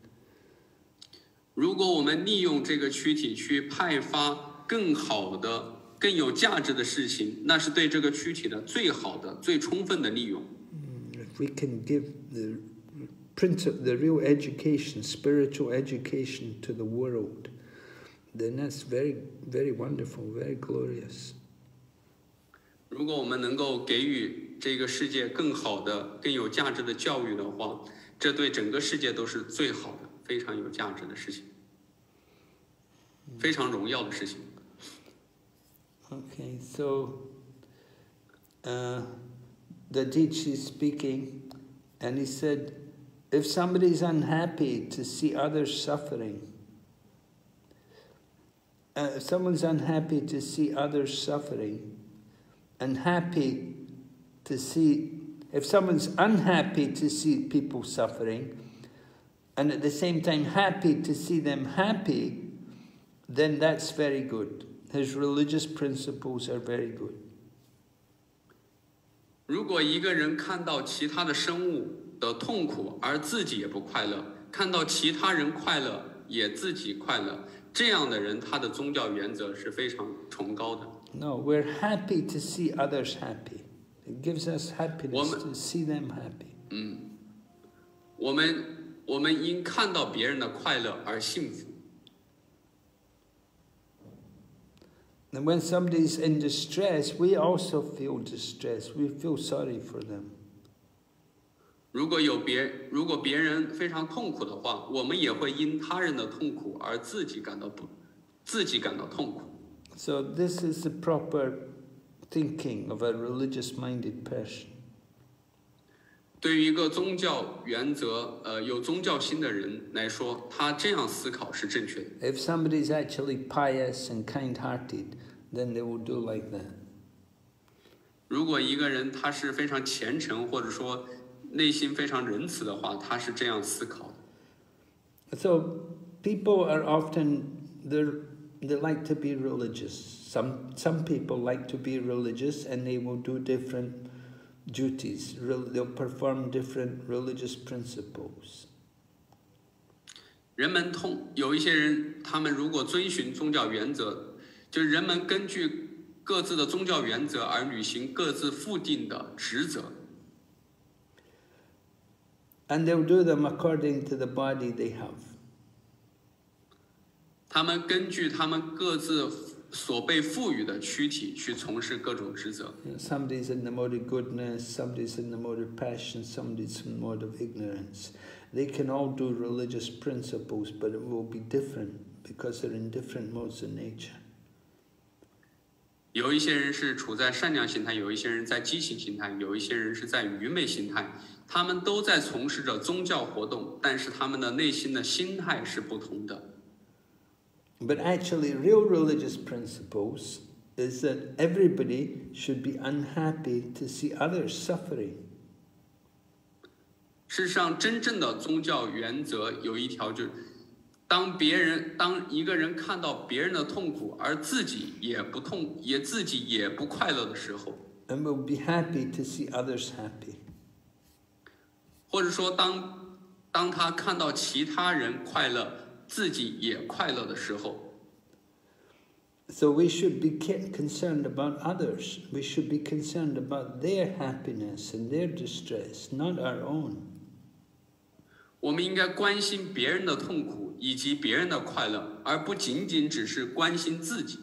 Speaker 2: 如果我们利用这个躯体去派发更好的、更有价值的事情，那是对这个躯体的最好的、最充分的利用。
Speaker 1: If we can give the principle, the real education, spiritual education to the world, then that's very, very wonderful, very glorious.
Speaker 2: 如果我们能够给予这个世界更好的、更有价值的教育的话，这对整个世界都是最好的、非常有价值的事情，非常荣耀的事情。
Speaker 1: Okay, so uh, the Dichi is speaking, and he said, if somebody's unhappy to see others suffering, uh, if someone's unhappy to see others suffering, and happy to see, if someone's unhappy to see people suffering, and at the same time happy to see them happy, then that's very good. His religious principles are very good.
Speaker 2: 如果一个人看到其他的生物 的痛苦，而自己也不快乐，看到其他人快乐，也自己快乐，这样的人，他的宗教原则是非常崇高的。
Speaker 1: No, we're happy to see others happy. It gives us happiness to see them happy.
Speaker 2: 嗯我们我们因看到别人的快乐而幸福。
Speaker 1: And when somebody's in distress, we also feel distress. We feel sorry for them.
Speaker 2: 如果有别，如果别人非常痛苦的话，我们也会因他人的痛苦而自己感到不自己感到痛苦。
Speaker 1: So this is the proper thinking of a religious-minded person.
Speaker 2: 对于一个宗教原则呃有宗教心的人来说，他这样思考是正确的。
Speaker 1: If somebody is actually pious and kind-hearted, then they will do like that.
Speaker 2: 如果一个人他是非常虔诚，或者说内心非常仁慈的话，他是这样思考的。
Speaker 1: So people are often they they like to be religious. Some some people like to be religious and they will do different duties. They'll perform different religious principles.
Speaker 2: 人们通有一些人，他们如果遵循宗教原则，就是人们根据各自的宗教原则而履行各自附定的职责，
Speaker 1: And they'll do them according to the body they have.
Speaker 2: 他们根据他们各自所被赋予的躯体去从事各种职责。
Speaker 1: You know, somebody's in the mode of goodness, somebody's in the mode of passion, somebody's in the mode of ignorance. They can all do religious principles, but it will be different because they're in different modes of nature.
Speaker 2: 有一些人是处在善良形态，有一些人在激情形态，有一些人是在愚昧形态。 他们都在从事着宗教活动，但是他们的内心的心态是不同的。
Speaker 1: But actually, real religious principles is that everybody should be unhappy to see others suffering.
Speaker 2: 事实上，真正的宗教原则有一条，就是当别人当一个人看到别人的痛苦，而自己也不痛，也自己也不快乐的时候
Speaker 1: ，And will be happy to see others happy.
Speaker 2: 或者说当当他看到其他人快乐，自己也快乐的时候
Speaker 1: ，So we should be concerned about others. We should be concerned about their happiness and their distress, not our own.
Speaker 2: 我们应该关心别人的痛苦以及别人的快乐，而不仅仅只是关心自己。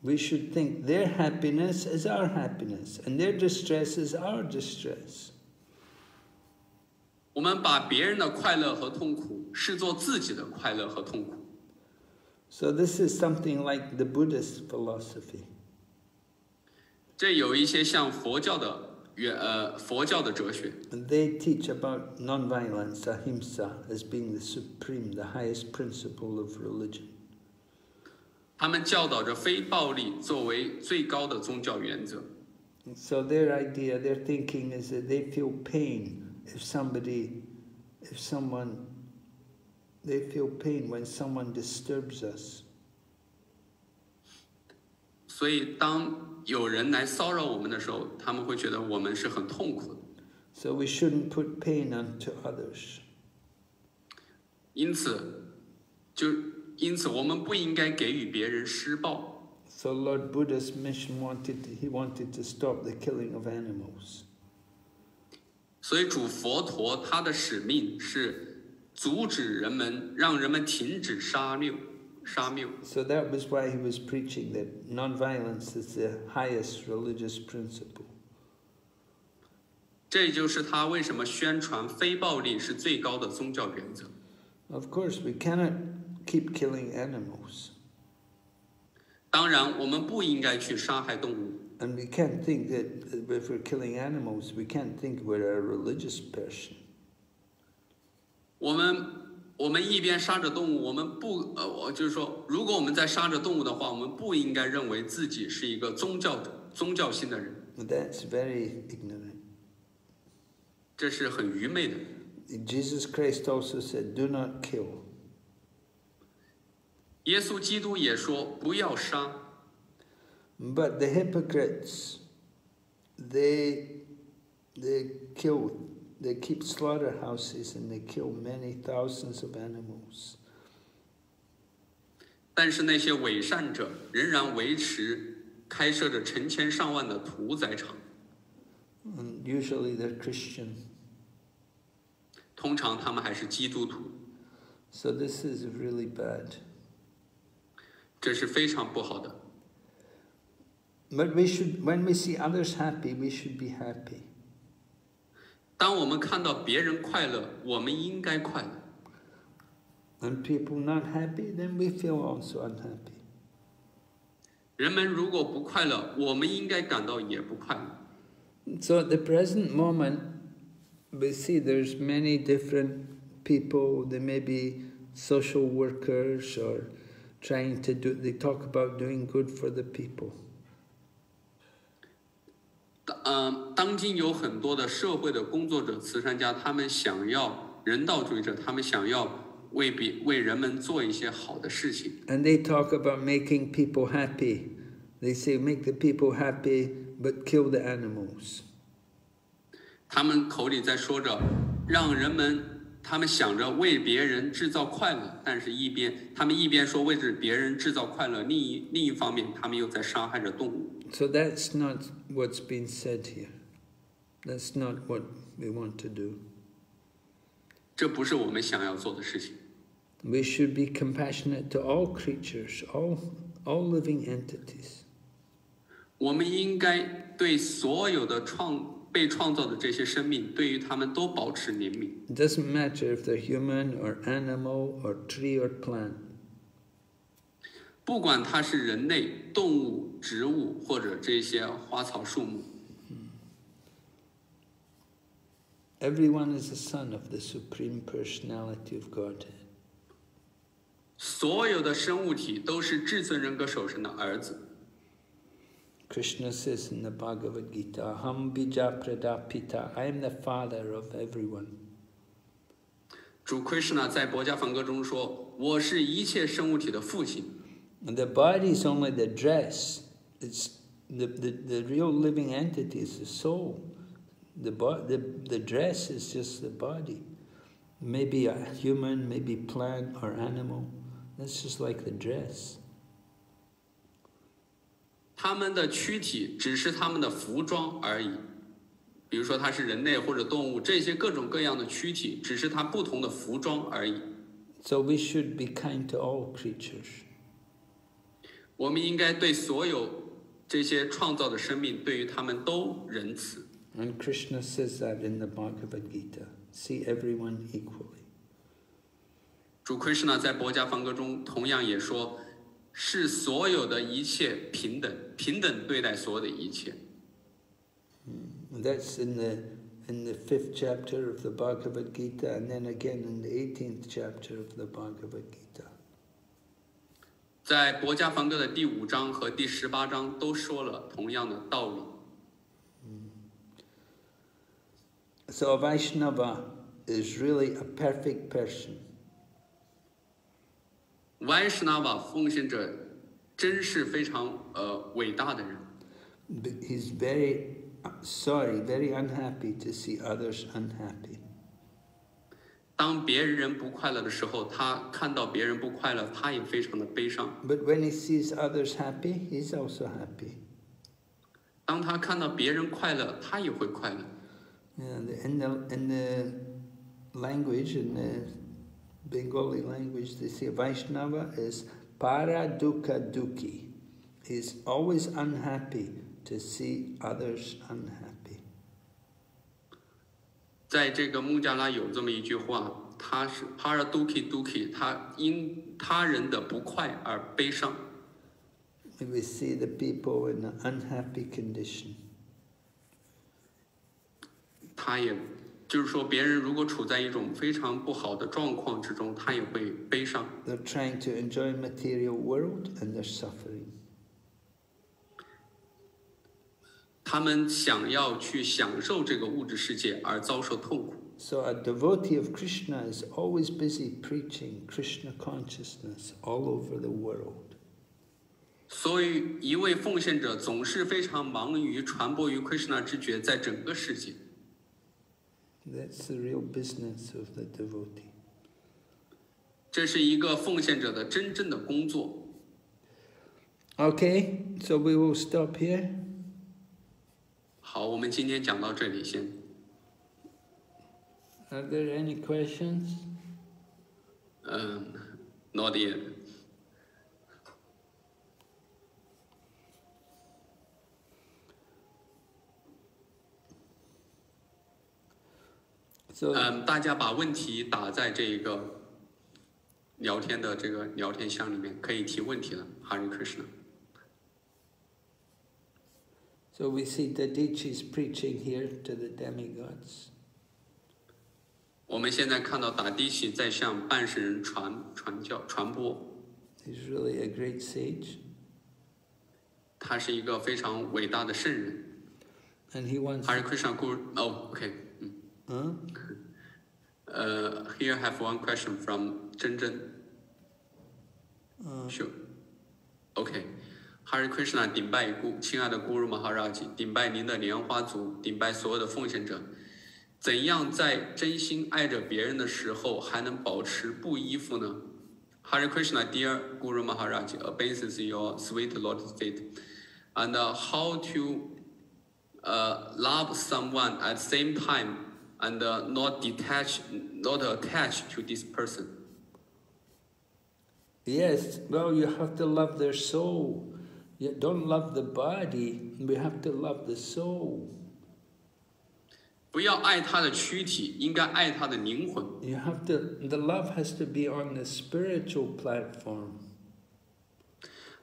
Speaker 1: We should think their happiness is our happiness and their distress is our distress.
Speaker 2: 我们把别人的快乐和痛苦视作自己的快乐和痛苦。
Speaker 1: So this is something like the Buddhist philosophy.
Speaker 2: 这有一些像佛教的原呃佛教的哲学
Speaker 1: they teach about non-violence, ahimsa, as being the supreme, the highest principle of religion.
Speaker 2: 他们教导着非暴力作为最高的宗教原则。
Speaker 1: So their idea, their thinking is that they feel pain if somebody, if someone, they feel pain when someone disturbs us.
Speaker 2: 所以，当有人来骚扰我们的时候，他们会觉得我们是很痛苦的。
Speaker 1: So we shouldn't put pain onto others.
Speaker 2: 因此，就因此我们不应该给予别人施暴。
Speaker 1: So Lord Buddha's mission wanted, he wanted to stop the killing of animals.
Speaker 2: 所以，主佛陀他的使命是阻止人们，让人们停止杀戮、杀戮。
Speaker 1: So that was why he was preaching that non-violence is the highest religious principle.
Speaker 2: 这就是他为什么宣传非暴力是最高的宗教原则。
Speaker 1: Of course, we cannot keep killing animals.
Speaker 2: 当然，我们不应该去杀害动物，
Speaker 1: And we can't think that if we're killing animals, we can't think we're a religious person.
Speaker 2: 我们我们一边杀着动物，我们不呃，我就是说，如果我们在杀着动物的话，我们不应该认为自己是一个宗教的宗教性的人，
Speaker 1: That's very ignorant.
Speaker 2: 这是很愚昧的。
Speaker 1: Jesus Christ also said, do not kill.
Speaker 2: 耶稣基督也说不要杀，
Speaker 1: But the hypocrites, they, they kill, they keep slaughterhouses and they kill many thousands of animals.
Speaker 2: 但是那些伪善者仍然维持开设着成千上万的屠宰场，
Speaker 1: And usually they're Christian.
Speaker 2: 通常他们还是基督徒，
Speaker 1: So this is really bad.
Speaker 2: 这是非常不好的。
Speaker 1: But we should, when we see others happy, we should be happy.
Speaker 2: 当我们看到别人快乐，我们应该快乐；
Speaker 1: And people not happy, then we feel also unhappy.
Speaker 2: 人们如果不快乐，我们应该感到也不快乐。
Speaker 1: So at the present moment, we see there's many different people. They may be social workers or trying to do. They talk about doing good for the people.
Speaker 2: 当嗯，当今有很多的社会的工作者、慈善家，他们想要人道主义者，他们想要为比为人们做一些好的事情。
Speaker 1: And they talk about making people happy. They say make the people happy, but kill the animals.
Speaker 2: 他们口里在说着，让人们，他们想着为别人制造快乐，但是一边他们一边说为着别人制造快乐，另一另一方面，他们又在伤害着动物。
Speaker 1: So that's not what's been said here. That's not what we want to do.
Speaker 2: 这不是我们想要做的事情。
Speaker 1: We should be compassionate to all creatures, all, all living entities.
Speaker 2: 我们应该对所有的创 被创造的这些生命，对于他们都保持怜悯。
Speaker 1: It doesn't matter if they're human or animal or tree or plant.
Speaker 2: 不管它是人类、动物、植物或者这些花草树木，
Speaker 1: Everyone is a son of the Supreme Personality of Godhead.
Speaker 2: 所有的生物体都是至尊人格守神的儿子。
Speaker 1: Krishna says in the Bhagavad Gita, Aham bija-pradah pita, I am the father of everyone.
Speaker 2: 主 Krishna 在《博伽梵歌》中说：“我是一切生物体的父亲。”
Speaker 1: The body is only the dress. It's the, the, the real living entity is the soul. The, the, the dress is just the body. Maybe a human, maybe plant or animal. That's just like the dress.
Speaker 2: 他们的躯体只是他们的服装而已。比如说，它是人类或者动物，这些各种各样的躯体只是它不同的服装而已。
Speaker 1: So we should be kind to all creatures.
Speaker 2: 我们应该对所有这些创造的生命，对于他们都仁慈。
Speaker 1: And Krishna says that in the Bhagavad Gita. See everyone equally.
Speaker 2: 主 Krishna 在《博家梵歌》中同样也说，是所有的一切平等，平等对待所有的一切。
Speaker 1: That's in the in the fifth chapter of the Bhagavad Gita, and then again in the eighteenth chapter of the Bhagavad Gita.
Speaker 2: 在《国家梵歌》的第五章和第十八章都说了同样的道理。
Speaker 1: So a Vaishnava is really a perfect person.
Speaker 2: Vaishnava 奉献者真是非常呃伟大的人，
Speaker 1: But he's very uh, sorry, very unhappy to see others unhappy.
Speaker 2: 当别人不快乐的时候，他看到别人不快乐，他也非常的悲伤。
Speaker 1: But when he sees others happy, he's also happy.
Speaker 2: 当他看到别人快乐，他也会快乐。
Speaker 1: Yeah, the- in the in the language in the Bengali language, they say Vaishnava is para dukkha dukhi. He's always unhappy to see others unhappy.
Speaker 2: 在这个穆加拉有这么一句话，他是 para duki duki，他因他人的不快而悲伤。
Speaker 1: We see the people in an unhappy condition.
Speaker 2: 他也 就是说，别人如果处在一种非常不好的状况之中，他也会悲伤。
Speaker 1: They're trying to enjoy material world and they're suffering.
Speaker 2: 他们想要去享受这个物质世界而遭受痛苦。
Speaker 1: So a devotee of Krishna is always busy preaching Krishna consciousness all over the world.
Speaker 2: 所以，一位奉献者总是非常忙于传播于 Krishna 之觉，在整个世界。
Speaker 1: That's the real business of the devotee.
Speaker 2: 这是一个奉献者的真正的工作。
Speaker 1: Okay, so we will stop here.
Speaker 2: 好，我们今天讲到这里先。
Speaker 1: Are there any questions?
Speaker 2: 嗯，not yet。 嗯，大家把问题打在这一个聊天的这个聊天箱里面，可以提问题了。Hari Krishna。
Speaker 1: So we see Dadichi's preaching here to the demigods.
Speaker 2: 我们现在看到达迪奇在向半神人传传教传播
Speaker 1: ，He's really a great sage.
Speaker 2: 他是一个非常伟大的圣人。
Speaker 1: And he wants...
Speaker 2: Hare Krishna Guru. Oh, okay. 嗯
Speaker 1: Huh?
Speaker 2: 呃、h e r e have one question from 真真。
Speaker 1: Uh,
Speaker 2: Sure. OK。Hare Krishna 顶拜故亲爱的 Guru Maharaji，顶拜您的莲花族，顶拜所有的奉献者。怎样在真心爱着别人的时候，还能保持不依附呢？Hare Krishna, dear Guru Maharaj, obeisance your sweet lotus feet, and uh, how to uh, love someone at the same time and uh, not detach, not attached to this person.
Speaker 1: yes, well, you have to love their soul. You don't love the body, we have to love the soul.
Speaker 2: 不要爱他的躯体，应该爱他的灵魂。
Speaker 1: You have to, the love has to be on the spiritual platform.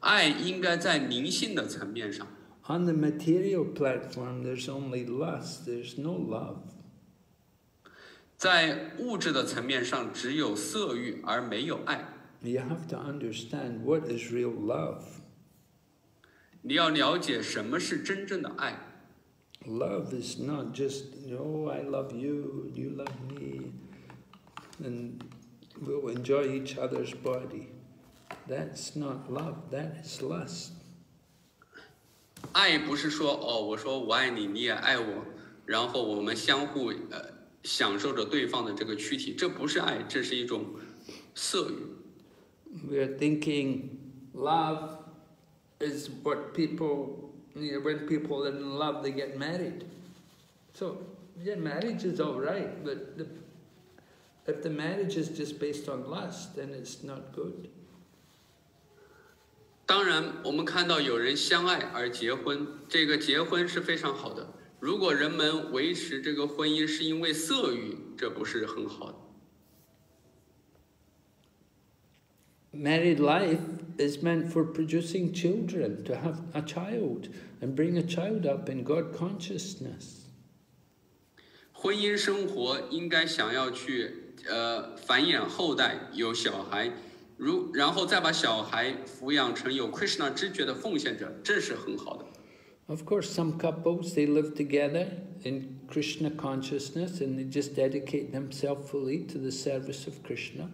Speaker 2: 爱应该在灵性的层面上，
Speaker 1: On the material platform, there's only lust, there's no love.
Speaker 2: 在物质的层面上只有色欲而没有爱。
Speaker 1: You have to understand what is real love.
Speaker 2: 你要了解什么是真正的爱。
Speaker 1: Love is not just, oh, I love you, you love me, and we'll enjoy each other's body. That's not love, that is lust.
Speaker 2: 爱不是说哦，我说我爱你，你也爱我，然后我们相互呃享受着对方的这个躯体，这不是爱，这是一种色欲。
Speaker 1: We are thinking love is what people, when people are in love, they get married. So, yeah, marriage is all right, but the, if the marriage is just based on lust, then it's not good.
Speaker 2: 当然，我们看到有人相爱而结婚，这个结婚是非常好的。如果人们维持这个婚姻是因为色欲，这不是很好的。
Speaker 1: Married life is meant for producing children, to have a child and bring a child up in God consciousness.
Speaker 2: 婚姻生活应该想要去呃繁衍后代，有小孩，如然后再把小孩抚养成有 Krishna 知觉的奉献者，这是很好的。
Speaker 1: Of course, some couples they live together in Krishna consciousness and they just dedicate themselves fully to the service of Krishna.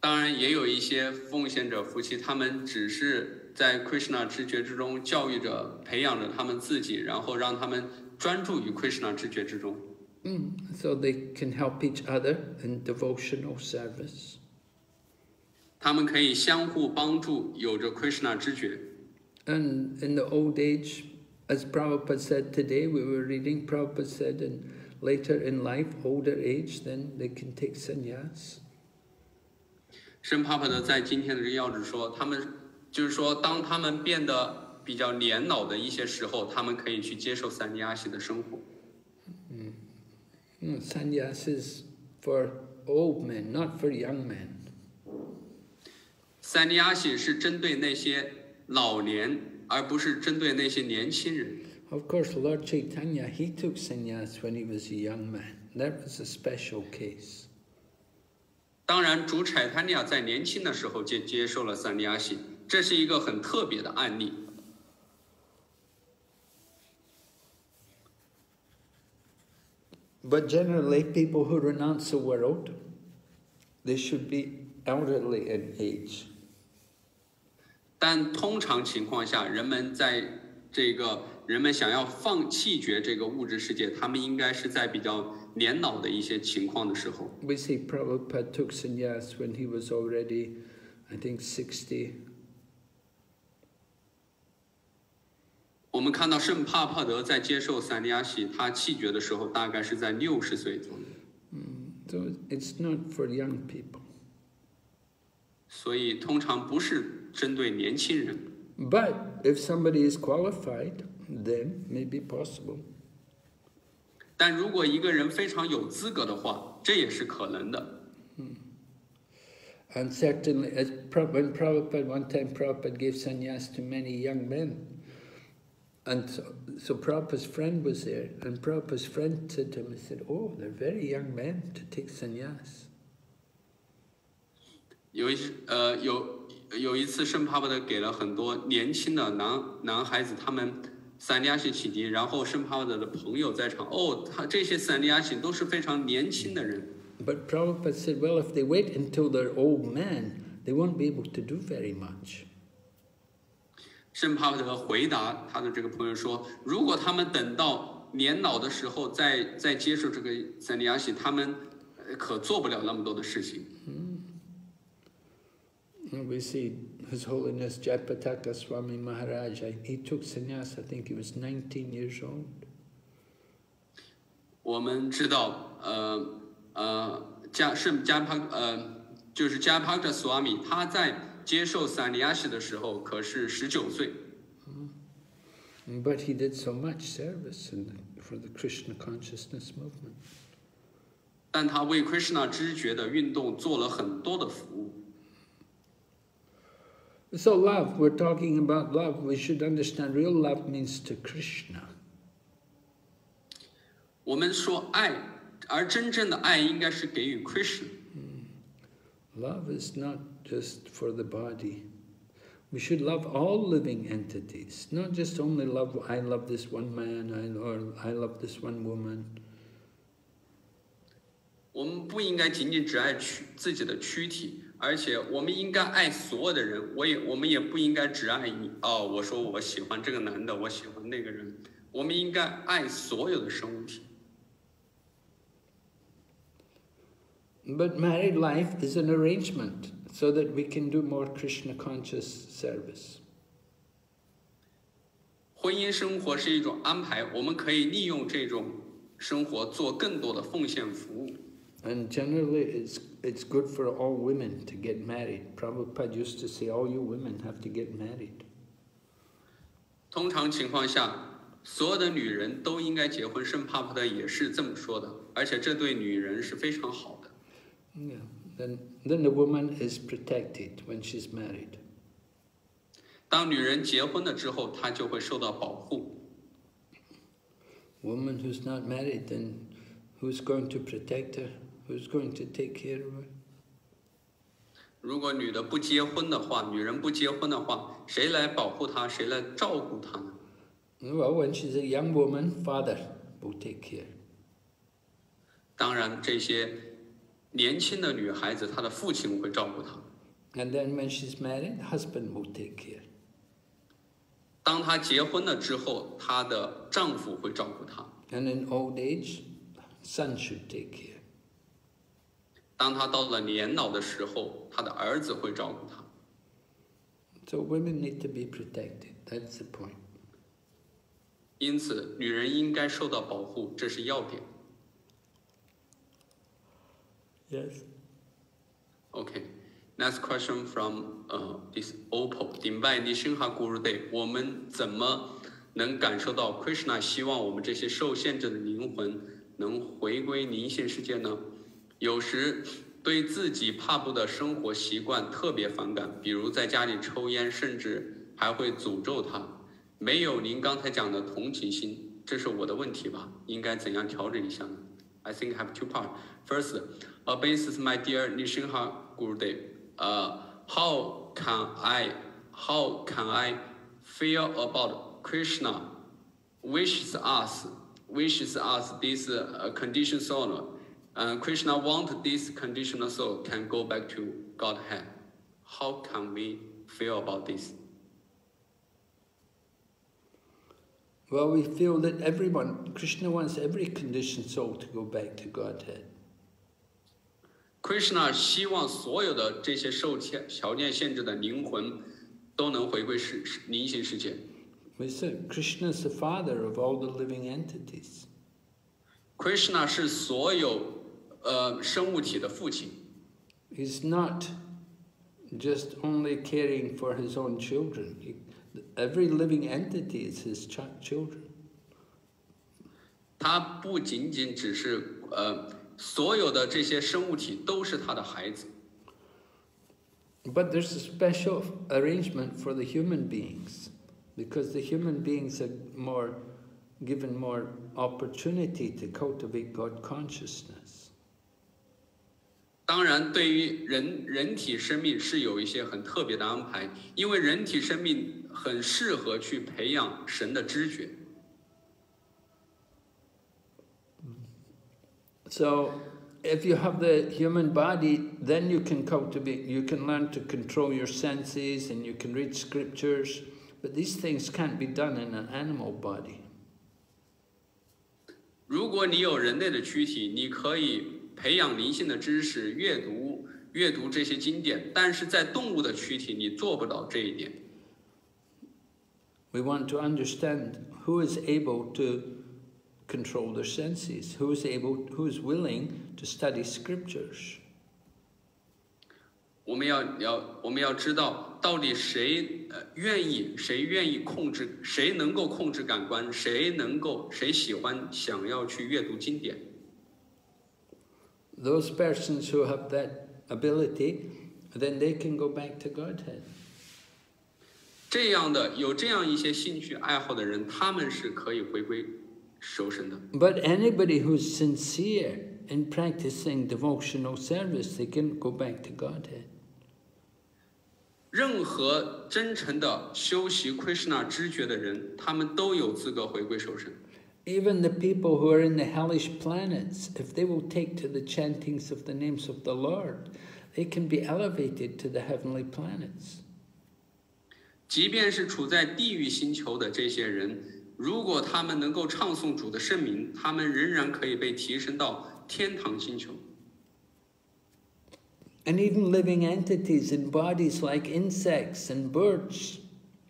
Speaker 2: 当然，也有一些奉献者夫妻，他们只是在 Krishna 知觉之中教育着、培养着他们自己，然后让他们专注于 Krishna 知觉之中。
Speaker 1: Mm, So they can help each other in devotional service.
Speaker 2: 他们可以相互帮助，有着 Krishna 知觉。
Speaker 1: And in the old age, as Prabhupada said today, we were reading, Prabhupada said, and later in life, older age, then they can take sannyas.
Speaker 2: 圣帕帕德在今天的这个要旨说，他们就是说，当他们变得比较年老的一些时候，他们可以去接受三尼亚西的生活。
Speaker 1: Mm, sannyas is for old men, not for young men.
Speaker 2: 三尼亚西是针对那些 老年，而不是针对那些年轻人。
Speaker 1: Of course, Lord Chaitanya, he took sannyas when he was a young man. That was a special case.
Speaker 2: 当然，主柴坦尼亚在年轻的时候接接受了三尼亚西，这是一个很特别的案例。
Speaker 1: But generally, people who renounce the world, they should be elderly in age.
Speaker 2: 但通常情况下，人们在这个人们想要放弃绝这个物质世界，他们应该是在比较年老的一些情况的时候。
Speaker 1: We see Prabhupada took sannyas when he was already, I think, sixty.
Speaker 2: 我们看到圣帕帕德在接受三尼亚西他弃绝的时候，大概是在六十岁左右。
Speaker 1: So it's not for young people.
Speaker 2: 所以通常不是针对年轻人，
Speaker 1: But if somebody is qualified, then maybe possible.
Speaker 2: 但如果一个人非常有资格的话，这也是可能的。
Speaker 1: And certainly, as Prab- when Prabhupada, one time Prabhupada gave sannyas to many young men, And so, so Prabhupada's friend was there, and Prabhupada's friend said to him, he said, oh, they're very young men to take sannyas.
Speaker 2: 有一呃有 有一次，圣帕帕的给了很多年轻的男男孩子，他们散利亚西启迪，然后圣帕帕的的朋友在场，哦，他这些散利亚西都是非常年轻的人。
Speaker 1: But Prabhupada said, well, if they wait until they're old men, they won't be able to do very much.
Speaker 2: 圣帕帕德回答他的这个朋友说：“如果他们等到年老的时候再再接受这个三利亚喜，他们呃可做不了那么多的事情。
Speaker 1: we see His Holiness Jayapataka Swami Maharaj, he took sannyas, I think he was 19 years old. but he did so much service in the, for the Krishna consciousness movement.
Speaker 2: 但他为 Krishna 知觉的运动做了很多的服务。
Speaker 1: So love, we're talking about love. We should understand real love means to Krishna.
Speaker 2: 我们说爱，而真正的爱应该是给予 Krishna。
Speaker 1: Love is not just for the body. We should love all living entities, not just only love, I love this one man, I, or I love this one woman.
Speaker 2: 我们不应该仅仅只爱躯自己的躯体， 而且我们应该爱所有的人。我也，我们也不应该只爱你。哦，我说我喜欢这个男的，我喜欢那个人。我们应该爱所有的生物体。
Speaker 1: But married life is an arrangement so that we can do more Krishna conscious service.
Speaker 2: 婚姻生活是一种安排，我们可以利用这种生活做更多的奉献服务。
Speaker 1: And generally, it's, it's good for all women to get married. Prabhupada used to say, all you women have to get married.
Speaker 2: 通常情况下，所有的女人都应该结婚。圣帕普特也是这么说的，而且这对女人是非常好的。
Speaker 1: Yeah. Then, then the woman is protected when she's married.
Speaker 2: 当女人结婚了之后，她就会受到保护。
Speaker 1: Woman who's not married, then who's going to protect her? Who's going to take care of her?
Speaker 2: 如果女的不结婚的话，女人不结婚的话，谁来保护她？谁来照顾她呢？
Speaker 1: Well, when she's a young woman, father will take care.
Speaker 2: 当然，这些年轻的女孩子，她的父亲会照顾她。
Speaker 1: And then when she's married, husband will take care.
Speaker 2: 当她结婚了之后，她的丈夫会照顾她。
Speaker 1: And in old age, son should take care.
Speaker 2: 当他到了年老的时候，他的儿子会照顾他。
Speaker 1: So women need to be protected. That's the point.
Speaker 2: 因此，女人应该受到保护，这是要点。
Speaker 1: Yes.
Speaker 2: OK, next question from 呃、this Oppo Dimbai Nishinha Guru Day，我们怎么能感受到 Krishna 希望我们这些受限制的灵魂能回归灵性世界呢？有时对自己怕不的生活习惯特别反感，比如在家里抽烟，甚至还会诅咒他。没有您刚才讲的同情心，这是我的问题吧？应该怎样调整一下呢？I think I have two parts. First, a basis, my dear Nishinha Gurudev, uh, how can I, how can I feel about Krishna wishes us, wishes us this uh, conditioned soul. Uh, Krishna want this conditional soul can go back to Godhead. How can we feel about this?
Speaker 1: Well, we feel that everyone, Krishna wants every conditioned soul to go back to Godhead.
Speaker 2: Krishna 希望所有的这些受条条件限制的灵魂都能回归世世灵性世界。
Speaker 1: We said Krishna is the father of all the living entities.
Speaker 2: Krishna 是所有 呃生物体的父亲，
Speaker 1: He's not just only caring for his own children. He, every living entity is his ch- children.
Speaker 2: 他不仅仅只是呃所有的这些生物体都是他的孩子，
Speaker 1: But there's a special arrangement for the human beings. because the human beings are more given more opportunity to cultivate God consciousness.
Speaker 2: 当然，对于人人体生命是有一些很特别的安排，因为人体生命很适合去培养神的知觉。
Speaker 1: So, if you have the human body, then you can cultivate, you can learn to control your senses and you can read scriptures, but these things can't be done in an animal body.
Speaker 2: 如果你有人类的躯体，你可以 培养灵性的知识，阅读阅读这些经典，但是在动物的躯体，你做不到这一点。
Speaker 1: We want to understand who is able to control their senses, who is able, who is willing to study scriptures.
Speaker 2: 我们要要我们要知道，到底谁呃愿意，谁愿意控制，谁能够控制感官，谁能够谁喜欢想要去阅读经典。
Speaker 1: Those persons who have that ability, then they can go back to Godhead.
Speaker 2: 这样的有这样一些兴趣爱好的人，他们是可以回归守神的。
Speaker 1: But anybody who's sincere in practicing devotional service, they can go back to Godhead.
Speaker 2: 任何真诚的修习 Krishna 知觉的人，他们都有资格回归守神。
Speaker 1: Even the people who are in the hellish planets, if they will take to the chantings of the names of the Lord, they can be elevated to the heavenly planets.
Speaker 2: 即便是处在地狱星球的这些人，如果他们能够唱诵主的圣名，他们仍然可以被提升到天堂星球。
Speaker 1: And even living entities in bodies like insects and birds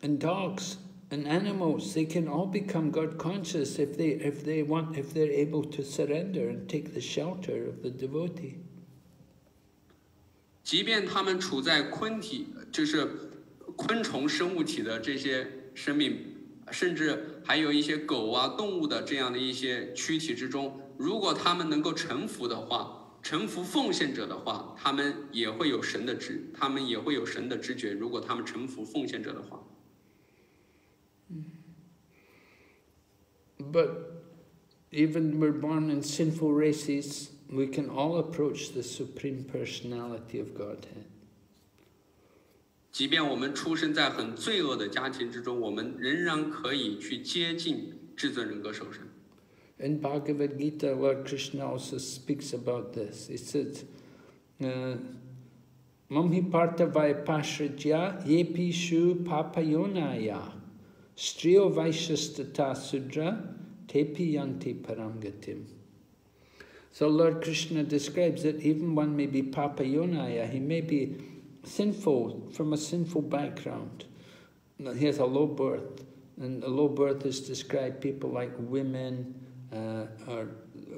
Speaker 1: and dogs and animals, they can all become God conscious if they if they want if they're able to surrender and take the shelter of the devotee.
Speaker 2: 即便他们处在昆体，就是昆虫生物体的这些生命，甚至还有一些狗啊、动物的这样的一些躯体之中，如果他们能够臣服的话，臣服奉献者的话，他们也会有神的知，他们也会有神的知觉。如果他们臣服奉献者的话，
Speaker 1: But even we're born in sinful races, we can all approach the Supreme Personality of Godhead.
Speaker 2: 即便我们出生在很罪恶的家庭之中，我们仍然可以去接近至尊人格守神。
Speaker 1: In Bhagavad Gita, Lord Krishna also speaks about this. He says, uh, Mamhi partavaya pashrajya yepi shu papayonaya Striyo vaishastata sudra tepi yanti paramgatim. So Lord Krishna describes that even one may be papayonaya, he may be sinful, from a sinful background. He has a low birth, and a low birth is described people like women, uh, or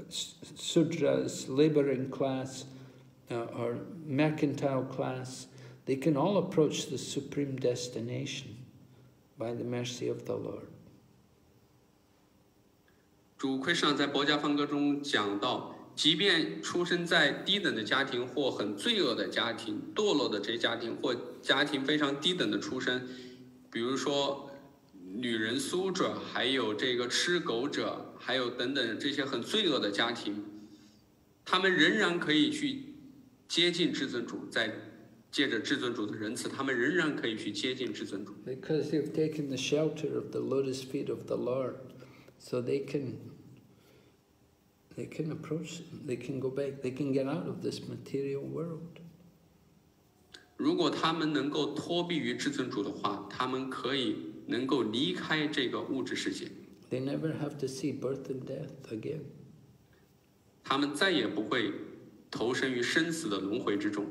Speaker 1: sudras, laboring class, uh, or mercantile class. They can all approach the supreme destination by the mercy of the Lord.
Speaker 2: 主奎上在《博家方歌》中讲到，即便出生在低等的家庭或很罪恶的家庭、堕落的这些家庭，或家庭非常低等的出身，比如说女人苏者，还有这个吃狗者，还有等等这些很罪恶的家庭，他们仍然可以去接近至尊主，在借着至尊主的仁慈，他们仍然可以去接近至尊主。
Speaker 1: Because they've taken the shelter of the lotus feet of the Lord, so they can they can approach, they can go back, they can get out of this material world.
Speaker 2: 如果他们能够托庇于至尊主的话，他们可以能够离开这个物质世界，
Speaker 1: They never have to see birth and death again.
Speaker 2: 他们再也不会投身于生死的轮回之中。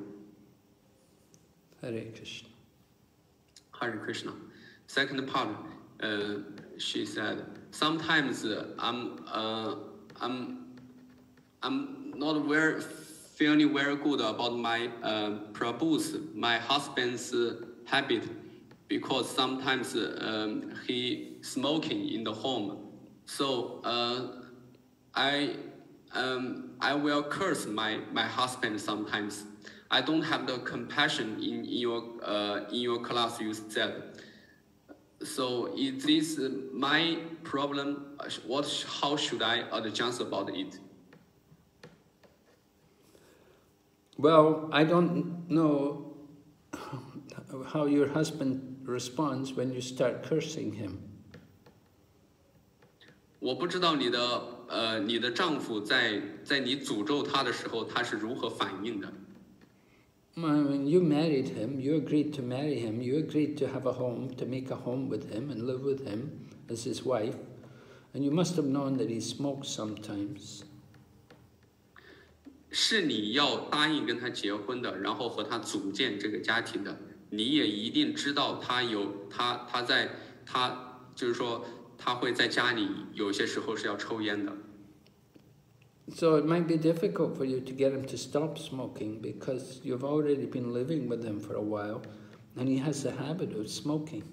Speaker 1: Hare Krishna.
Speaker 2: Hare Krishna. Second part, uh, she said, sometimes I'm, uh, I'm, I'm not very feeling very good about my uh, Prabhu's, my husband's habit, because sometimes um, he smoking in the home. So uh, I, um, I will curse my, my husband sometimes. I don't have the compassion in, in your uh, in your class you said. So is this my problem? What? How should I adjust about it?
Speaker 1: Well, I don't know how your husband responds when you start cursing him.
Speaker 2: 我不知道你的呃，你的丈夫在在你诅咒他的时候，他是如何反应的
Speaker 1: ？When you married him, you agreed to marry him, you agreed to have a home, to make a home with him and live with him as his wife, and you must have known that he smoked sometimes.
Speaker 2: 是你要答应跟他结婚的，然后和他组建这个家庭的，你也一定知道他有他他在他就是说他会在家里有些时候是要抽烟的。
Speaker 1: So it might be difficult for you to get him to stop smoking because you've already been living with him for a while and he has the habit of smoking.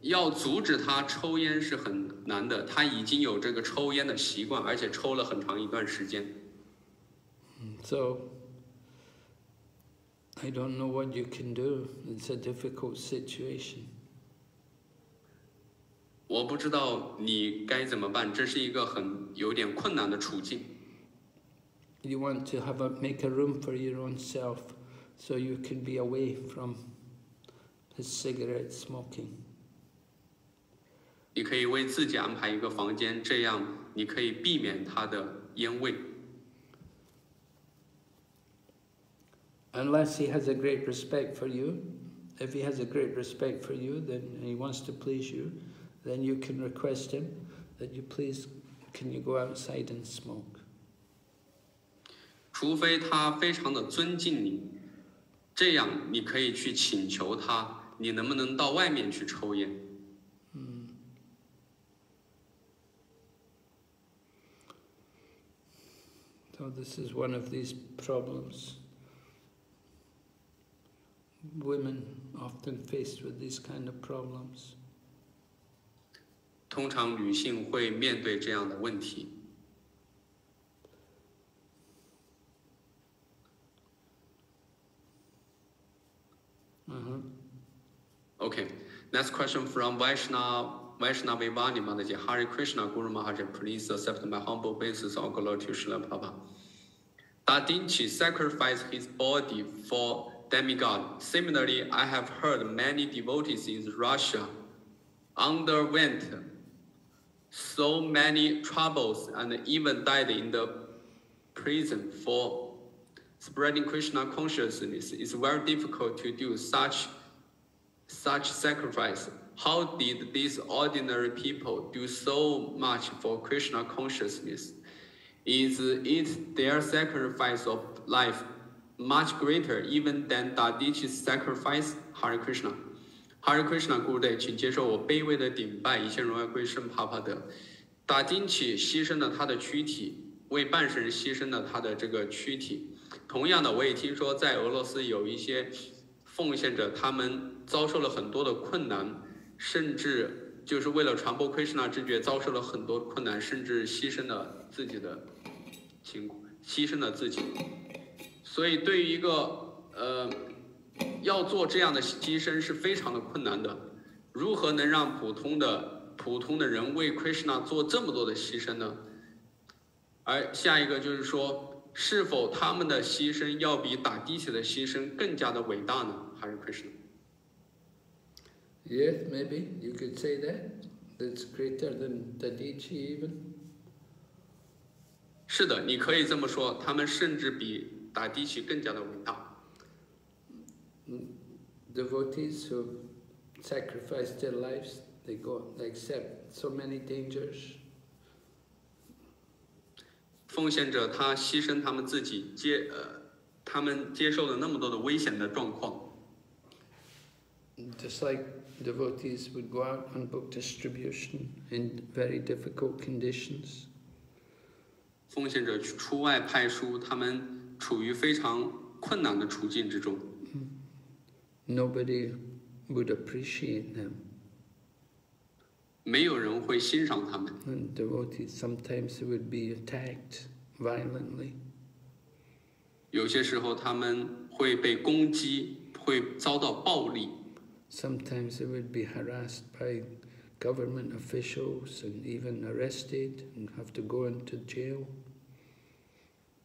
Speaker 2: 要阻止他抽烟是很难的，他已经有这个抽烟的习惯，而且抽了很长一段时间。
Speaker 1: So I don't know what you can do. It's a difficult situation.
Speaker 2: 我不知道你该怎么办，这是一个很有点困难的处境。
Speaker 1: You want to have a make a room for your own self, so you can be away from his cigarette smoking.
Speaker 2: 你可以为自己安排一个房间，这样你可以避免他的烟味。
Speaker 1: Unless he has a great respect for you, if he has a great respect for you, then he wants to please you then you can request him that you please, can you go outside and smoke?
Speaker 2: 除非他非常的尊敬你，这样你可以去请求他，你能不能到外面去抽烟？
Speaker 1: So this is one of these problems. Women often faced with these kind of problems.
Speaker 2: 通常女性会面对这样的问题。
Speaker 1: Mm-hmm.
Speaker 2: Next question from Vaishna Vaishnavi Vani Mataji. Hari Krishna Guru Maharaj, please accept my humble basis of glory to Srila Prabhupada. Dadichi sacrificed his body for demigod. Similarly, I have heard many devotees in Russia underwent so many troubles and even died in the prison for spreading Krishna consciousness. It's very difficult to do such such sacrifice. How did these ordinary people do so much for Krishna consciousness? Is it their sacrifice of life much greater even than Dadichi's sacrifice? Hare Krishna. Hare Krishna Gurudev，请接受我卑微的顶拜，一切荣耀归圣帕帕德。达金起牺牲了他的躯体，为半神牺牲了他的这个躯体。同样的，我也听说在俄罗斯有一些奉献者，他们遭受了很多的困难，甚至就是为了传播 Krishna 之觉，遭受了很多困难，甚至牺牲了自己的情，牺牲了自己。所以，对于一个呃。要做这样的牺牲是非常的困难的，如何能让普通的普通的人为 Krishna 做这么多的牺牲呢？而下一个就是说，是否他们的牺牲要比打地铁的牺牲更加的伟大呢？还是
Speaker 1: Krishna？Yes, maybe you could say that. That's greater than Dadichi even.
Speaker 2: 是的，你可以这么说，他们甚至比打地起更加的伟大。
Speaker 1: devotees who sacrificed their lives, they go, they accept so many dangers.
Speaker 2: 奉献者他牺牲他们自己接呃，他们接受了那么多的危险的状况。
Speaker 1: Just like devotees would go out on book distribution in very difficult conditions.
Speaker 2: 奉献者出外派书，他们处于非常困难的处境之中。
Speaker 1: nobody would appreciate them.
Speaker 2: 没有人会欣赏他们。
Speaker 1: And devotees sometimes would be attacked violently.
Speaker 2: 有些时候他们会被攻击，会遭到暴力。
Speaker 1: Sometimes they would be harassed by government officials and even arrested and have to go into jail.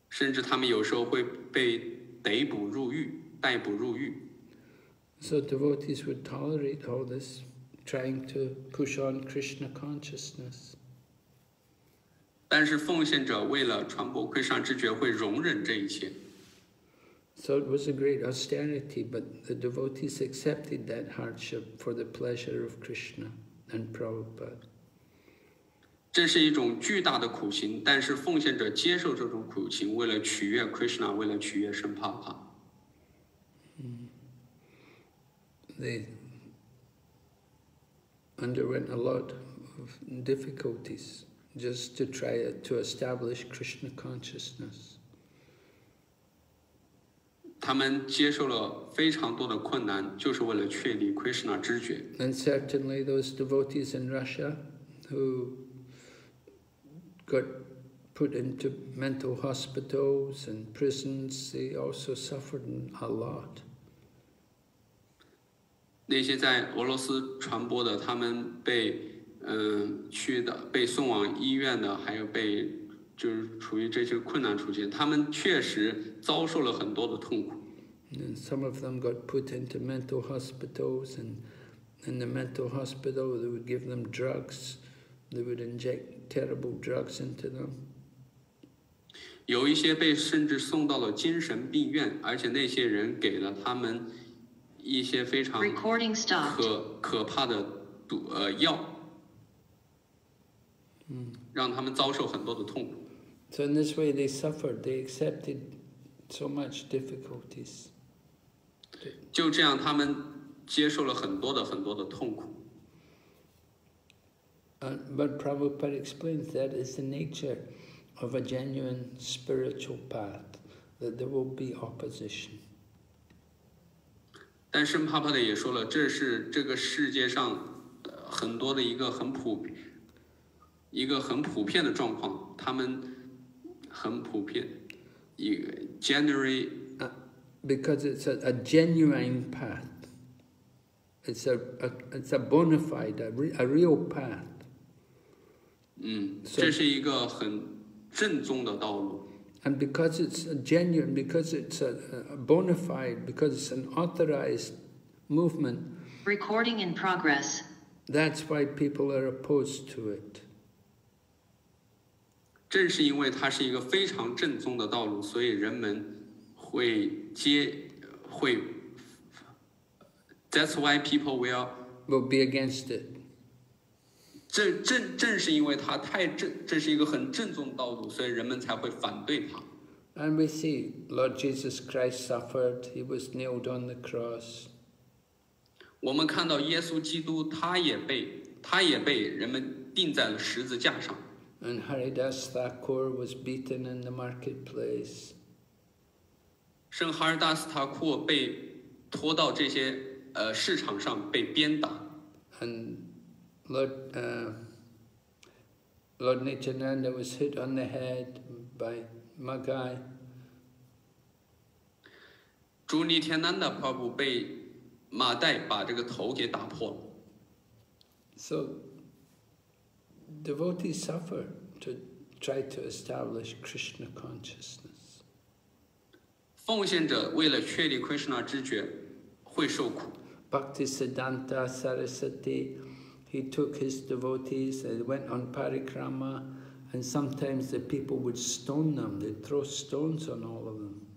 Speaker 2: 甚至他们有时候会被逮捕入狱、逮捕入狱。
Speaker 1: So devotees would tolerate all this, trying to push on Krishna consciousness.
Speaker 2: 但是奉献者为了传播亏上知觉，会容忍这一切。
Speaker 1: So it was a great austerity, but the devotees accepted that hardship for the pleasure of Krishna and Prabhupada.
Speaker 2: 这是一种巨大的苦行，但是奉献者接受这种苦行，为了取悦 Krishna，为了取悦圣帕帕。
Speaker 1: They underwent a lot of difficulties just to try to establish Krishna consciousness.
Speaker 2: 他们接受了非常多的困难，就是为了确立 Krishna 知觉。
Speaker 1: And certainly those devotees in Russia who got put into mental hospitals and prisons, they also suffered a lot.
Speaker 2: 那些在俄罗斯传播的，他们被嗯、去的，被送往医院的，还有被就是处于这些困难处境，他们确实遭受了很多的痛苦。
Speaker 1: And some of them got put into mental hospitals, and in the mental hospital, they would give them drugs. They would inject terrible drugs into them.
Speaker 2: 有一些被甚至送到了精神病院，而且那些人给了他们一些非常可可怕的毒呃药，嗯让他们遭受很多的痛苦。
Speaker 1: So in this way, they suffered. They accepted so much difficulties.
Speaker 2: 就这样，他们接受了很多的很多的痛苦。
Speaker 1: Uh, but Prabhupada explains that is the nature of a genuine spiritual path, that there will be opposition.
Speaker 2: 但圣帕帕的也说了，这是这个世界上呃很多的一个很普一个很普遍的状况，他们很普遍，一个 generally
Speaker 1: Uh, because it's a, a genuine path. It's a, a it's a bona fide, a, re, a real path.
Speaker 2: 嗯，这是一个很正宗的道路。
Speaker 1: And because it's a genuine, because it's a, a bona fide, because it's an authorized movement,
Speaker 3: Recording in progress.
Speaker 1: that's why people are opposed to it.
Speaker 2: 正是因为它是一个非常正宗的道路，所以人们会接会。That's why people will 。
Speaker 1: Will be against it.
Speaker 2: 正正正是因为它太正，这是一个很正宗的道路，所以人们才会反对它。
Speaker 1: And we see Lord Jesus Christ suffered, he was nailed on the cross.
Speaker 2: 我们看到耶稣基督，他也被他也被人们钉在了十字架上。
Speaker 1: And Haridas Thakur was beaten in the marketplace.
Speaker 2: 圣哈尔达斯塔库被拖到这些呃市场上被鞭打
Speaker 1: ，And Lord, uh, Lord Nityananda was hit on the head by Madhai.
Speaker 2: 朱尼天南的
Speaker 1: devotees suffer to try to establish Krishna consciousness.
Speaker 2: 奉献者为了确立 Krishna 知觉会受苦。
Speaker 1: Bhakti Siddhanta Saraswati he took his devotees, they went on parikrama, and sometimes the people would stone them, they'd throw stones on all of them.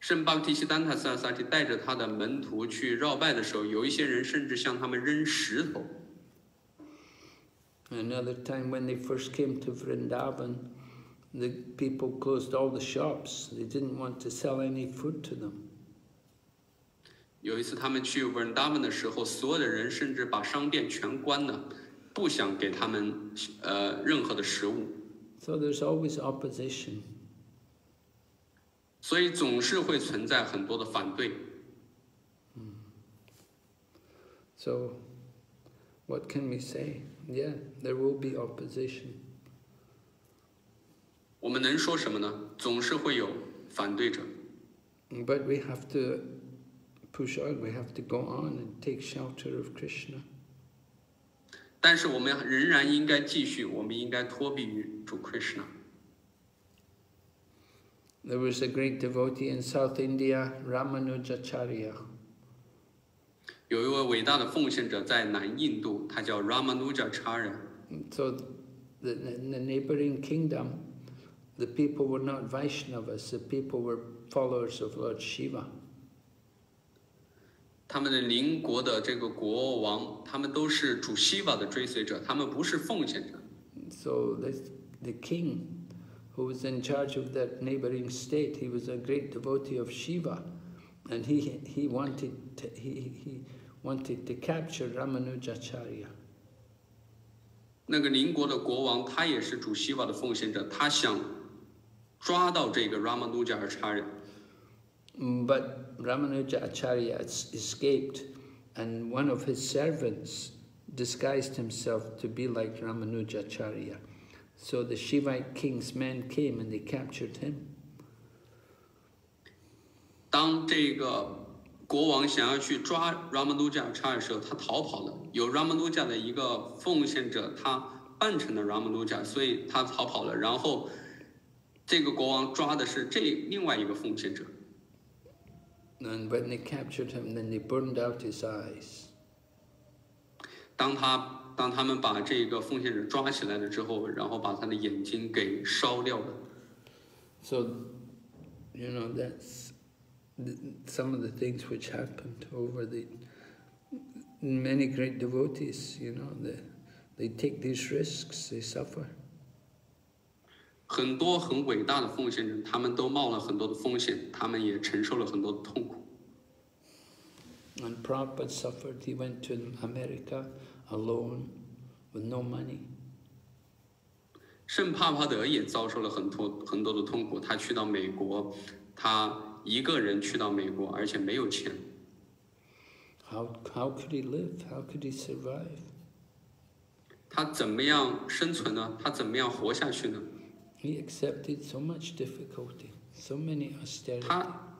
Speaker 2: 圣巴提西丹塔萨萨提带着他的门徒去绕拜的时候，有一些人甚至向他们扔石头。
Speaker 1: Another time when they first came to Vrindavan, the people closed all the shops. They didn't want to sell any food to them.
Speaker 2: 有一次他们去 Vrindavan 的时候，所有的人甚至把商店全关了，不想给他们呃任何的食物
Speaker 1: ，So there's always opposition.
Speaker 2: 所以总是会存在很多的反对。
Speaker 1: So what can we say? Yeah, there will be opposition.
Speaker 2: 我们能说什么呢？总是会有反对者
Speaker 1: ，But we have to push on. We have to go on and take shelter of Krishna.
Speaker 2: 但是我们仍然应该继续，我们应该托庇于主 Krishna。
Speaker 1: There was a great devotee in South India, Ramanujacharya.
Speaker 2: 有一位伟大的奉献者在南印度，他叫 Ramanujacharya。
Speaker 1: So the, in the neighboring kingdom, the people were not Vaishnavas, the people were followers of Lord Shiva.
Speaker 2: 他们的邻国的这个国王，他们都是主西瓦的追随者，他们不是奉献者。
Speaker 1: So this, the king who was in charge of that neighboring state, he was a great devotee of Shiva. And he, he, wanted to, he, he wanted to capture Ramanujacharya.
Speaker 2: 那个邻国的国王，他也是主西瓦的奉献者，他想抓到这个
Speaker 1: Ramanujacharya，Mm, But Ramanujacharya es- escaped, and one of his servants disguised himself to be like Ramanujacharya. So the Shivite king's men came and they captured him.
Speaker 2: 当这个国王想要去抓 Ramanuja 的时候，他逃跑了。有 Ramanuja 的一个奉献者，他扮成了 Ramanuja，所以他逃跑了。然后这个国王抓的是这另外一个奉献者。
Speaker 1: And when they captured him, then they burned out his eyes.
Speaker 2: 当他当他们把这个奉献者抓起来了之后，然后把他的眼睛给烧掉了。
Speaker 1: So, you know, that's th- some of the things which happened over the many great devotees, you know, they, they take these risks, they suffer.
Speaker 2: 很多很伟大的奉献者，他们都冒了很多的风险，他们也承受了很多的痛苦。
Speaker 1: And Prabhupada suffered. He went to America alone with no money.
Speaker 2: 圣帕帕德也遭受了很多很多的痛苦。他去到美国，他一个人去到美国，而且没有钱。
Speaker 1: How, how could he live? How could he survive?
Speaker 2: 他怎么样生存呢？他怎么样活下去呢？
Speaker 1: He accepted so much difficulty, so many austerity.
Speaker 2: 他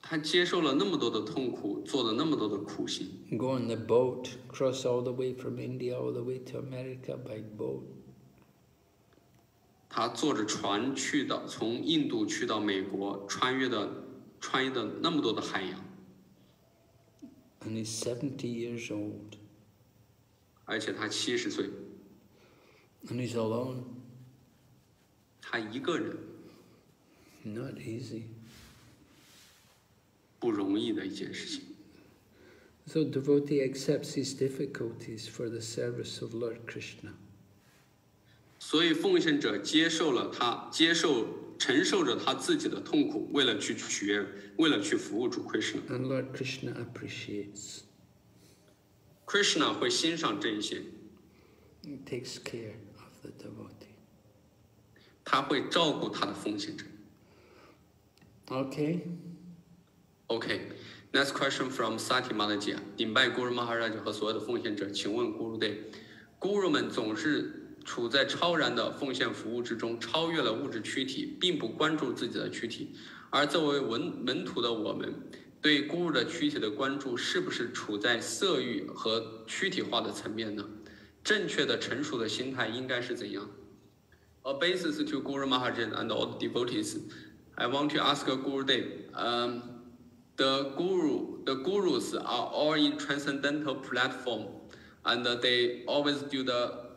Speaker 2: 他接受了那么多的痛苦，做了那么多的苦行。
Speaker 1: Go on the boat, cross all the way from India all the way to America by boat.
Speaker 2: 他坐着船去到从印度去到美国，穿越的穿越的那么多的海洋，
Speaker 1: And he's 70 years old.
Speaker 2: 而且他七十岁，
Speaker 1: And he's alone.
Speaker 2: 他一个人
Speaker 1: Not easy.
Speaker 2: 不容易的一件事情。
Speaker 1: So devotee accepts his difficulties for the service of Lord Krishna.
Speaker 2: 所以奉献者接受了他，接受承受着他自己的痛苦，为了去取悦，为了去服务主 Krishna。
Speaker 1: And Lord Krishna appreciates.
Speaker 2: Krishna 会欣赏这一些，
Speaker 1: He takes care of the devotee.
Speaker 2: 他会照顾他的奉献者。
Speaker 1: Okay.
Speaker 2: OK，next、question from Sati Mataji，顶拜 Guru Maharaj 和所有的奉献者，请问 Guru Day，Guru 们总是处在超然的奉献服务之中，超越了物质躯体，并不关注自己的躯体。而作为文门徒的我们，对 Guru 的躯体的关注是不是处在色欲和躯体化的层面呢？正确的成熟的心态应该是怎样？A basis to Guru Maharaj and all the devotees. I want to ask Guru Dev. Um, the guru, the gurus are all in transcendental platform, and they always do the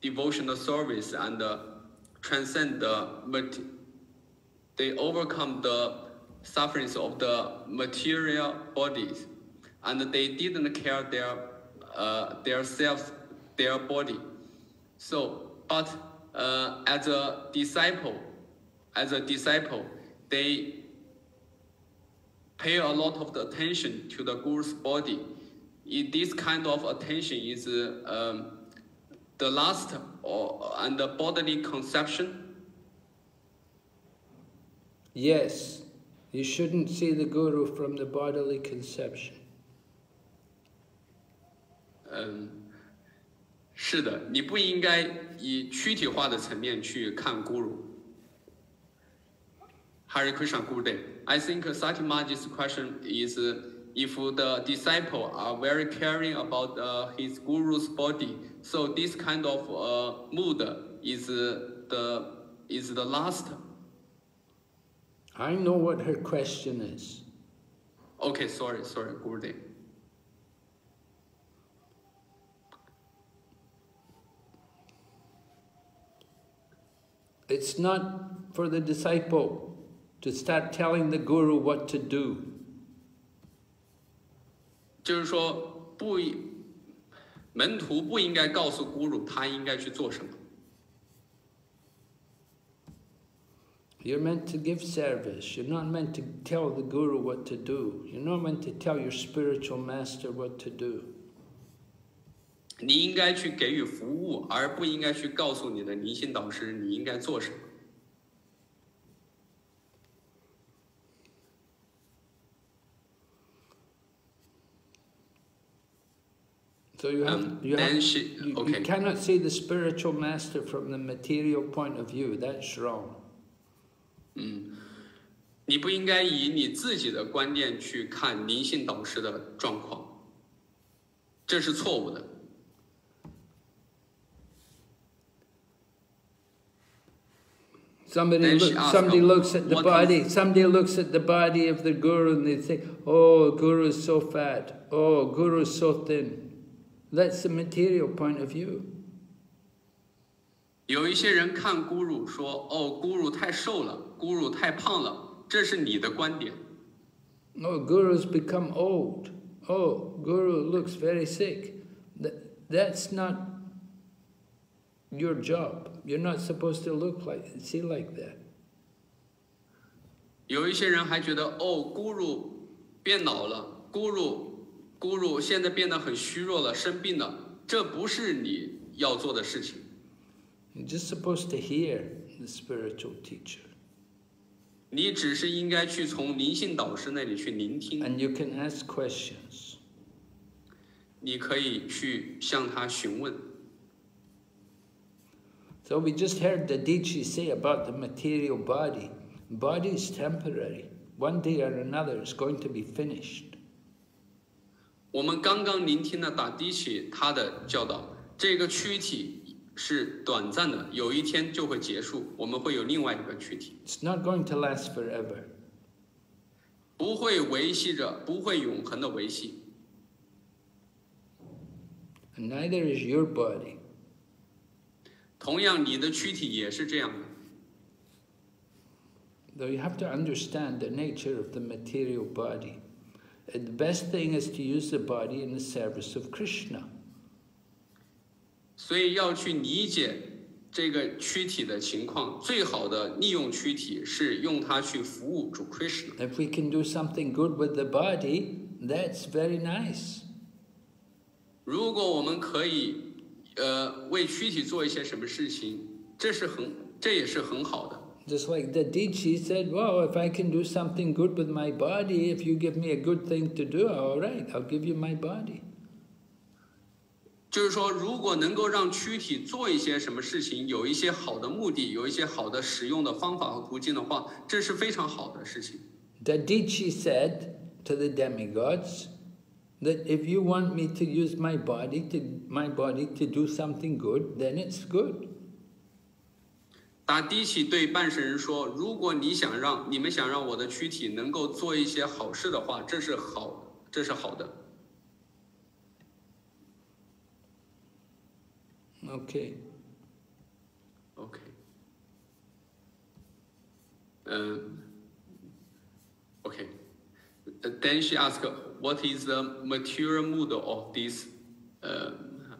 Speaker 2: devotional service and uh, transcend the mat- They overcome the sufferings of the material bodies, and they didn't care their uh, their self, their body. So, but uh, as a disciple, as a disciple, they pay a lot of the attention to the guru's body. I- This kind of attention is uh, um, the last or, and the bodily conception.
Speaker 1: Yes, you shouldn't see the guru from the bodily conception.
Speaker 2: 嗯，是的，你不应该以躯体化的层面去看 Guru。Hare Krishna Guru Day. I think Sati Mataji's question is if the disciple are very caring about uh, his guru's body, so this kind of uh, mood is the is the last.
Speaker 1: I know what her question is.
Speaker 2: Okay, sorry, sorry, Gurudev.
Speaker 1: It's not for the disciple to start telling the guru what to do.
Speaker 2: 就是说，不应门徒不应该告诉咕噜他应该去做什么。
Speaker 1: You're meant to give service. You're not meant to tell the guru what to do. You're not meant to tell your spiritual master what to do.
Speaker 2: 你应该去给予服务，而不应该去告诉你的灵性导师你应该做什么。
Speaker 1: So you have,
Speaker 2: Um,
Speaker 1: you, have
Speaker 2: she-
Speaker 1: you, you
Speaker 2: okay.
Speaker 1: cannot see the spiritual master from the material point of view. That's wrong.
Speaker 2: 嗯你不应该以你自己的观念去看灵性导师的状况，这是错误的。
Speaker 1: Somebody,
Speaker 2: Then she
Speaker 1: look,
Speaker 2: asked,
Speaker 1: somebody
Speaker 2: uh,
Speaker 1: looks at the
Speaker 2: what
Speaker 1: body.
Speaker 2: is-
Speaker 1: Somebody looks at the body of the guru and they think, "Oh, guru is so fat. Oh, guru is so thin." That's the material point of view.
Speaker 2: 有一些人看咕噜说：“哦，咕噜太瘦了，咕噜太胖了。”这是你的观点。
Speaker 1: Oh, gurus become old. Oh, guru looks very sick. That, that's not your job. You're not supposed to look like, see like that.
Speaker 2: 有一些人还觉得：“哦，咕噜变老了，咕噜咕噜现在变得很虚弱了，生病了。”这不是你要做的事情。
Speaker 1: You're just supposed to hear the spiritual teacher.
Speaker 2: 你只是应该去从灵性导师那里去聆听，
Speaker 1: And you can ask questions.
Speaker 2: 你可以去向他询问。
Speaker 1: so we just heard Dadichi say about the material body. Body is temporary. One day or another, it's going to be finished.
Speaker 2: 我们刚刚聆听了打迪奇他的教导，这个躯体是短暂的，有一天就会结束，我们会有另外一个躯体。
Speaker 1: It's not going to last forever.
Speaker 2: 不会维系着，不会永恒的维系。
Speaker 1: And neither is your body.
Speaker 2: 同样，你的躯体也是这样的。
Speaker 1: Though you have to understand the nature of the material body. And the best thing is to use the body in the service of Krishna.
Speaker 2: 所以要去理解这个躯体的情况，最好的利用躯体是用它去服务主 Krishna。
Speaker 1: If we can do something good with the body, that's very nice.
Speaker 2: 如果我们可以，呃，为躯体做一些什么事情，这是很，这也是很好的。
Speaker 1: Just like Dadichi said, "Well, if I can do something good with my body, if you give me a good thing to do, all right, I'll give you my body."
Speaker 2: 就是说，如果能够让躯体做一些什么事情，有一些好的目的，有一些好的使用的方法和途径的话，这是非常好的事情。
Speaker 1: Dadichi said to the demigods that if you want me to use my body to my body to do something good, then it's good.
Speaker 2: 打低起对半神人说：“如果你想让你们想让我的躯体能够做一些好事的话，这是好，这是好的。
Speaker 1: Okay.
Speaker 2: OK。嗯，OK。Then she asked, "What is the material mood of this?" Uh,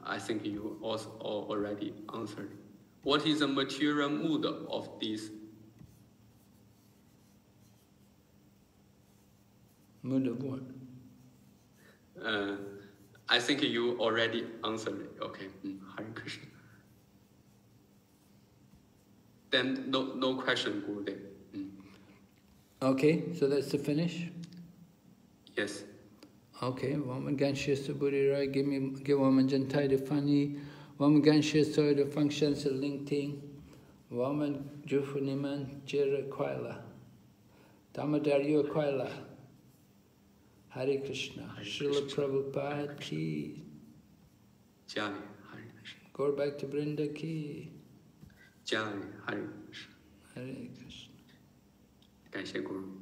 Speaker 2: I think you also already answered. What is the material mood of this?
Speaker 1: Mood of what?
Speaker 2: Uh, I think you already answered it. Okay. Mm, Hare Krishna. Then no no question, Gurudev. Mm,
Speaker 1: Okay, so that's the finish.
Speaker 2: Yes.
Speaker 1: Okay, Vaman Ganshya Suburi give me give Vaman Jantai the funny, Vaman Ganshya so the functions of linking, Vaman Jufuniman Jira Kwaila, Damadarya Kwaila, Hare Krishna, Srila Prabhupada ki.
Speaker 2: Jai Hare Krishna.
Speaker 1: Go back to Brinda ki.
Speaker 2: Jai
Speaker 1: Hare Krishna.
Speaker 2: Hare Krishna. Guru.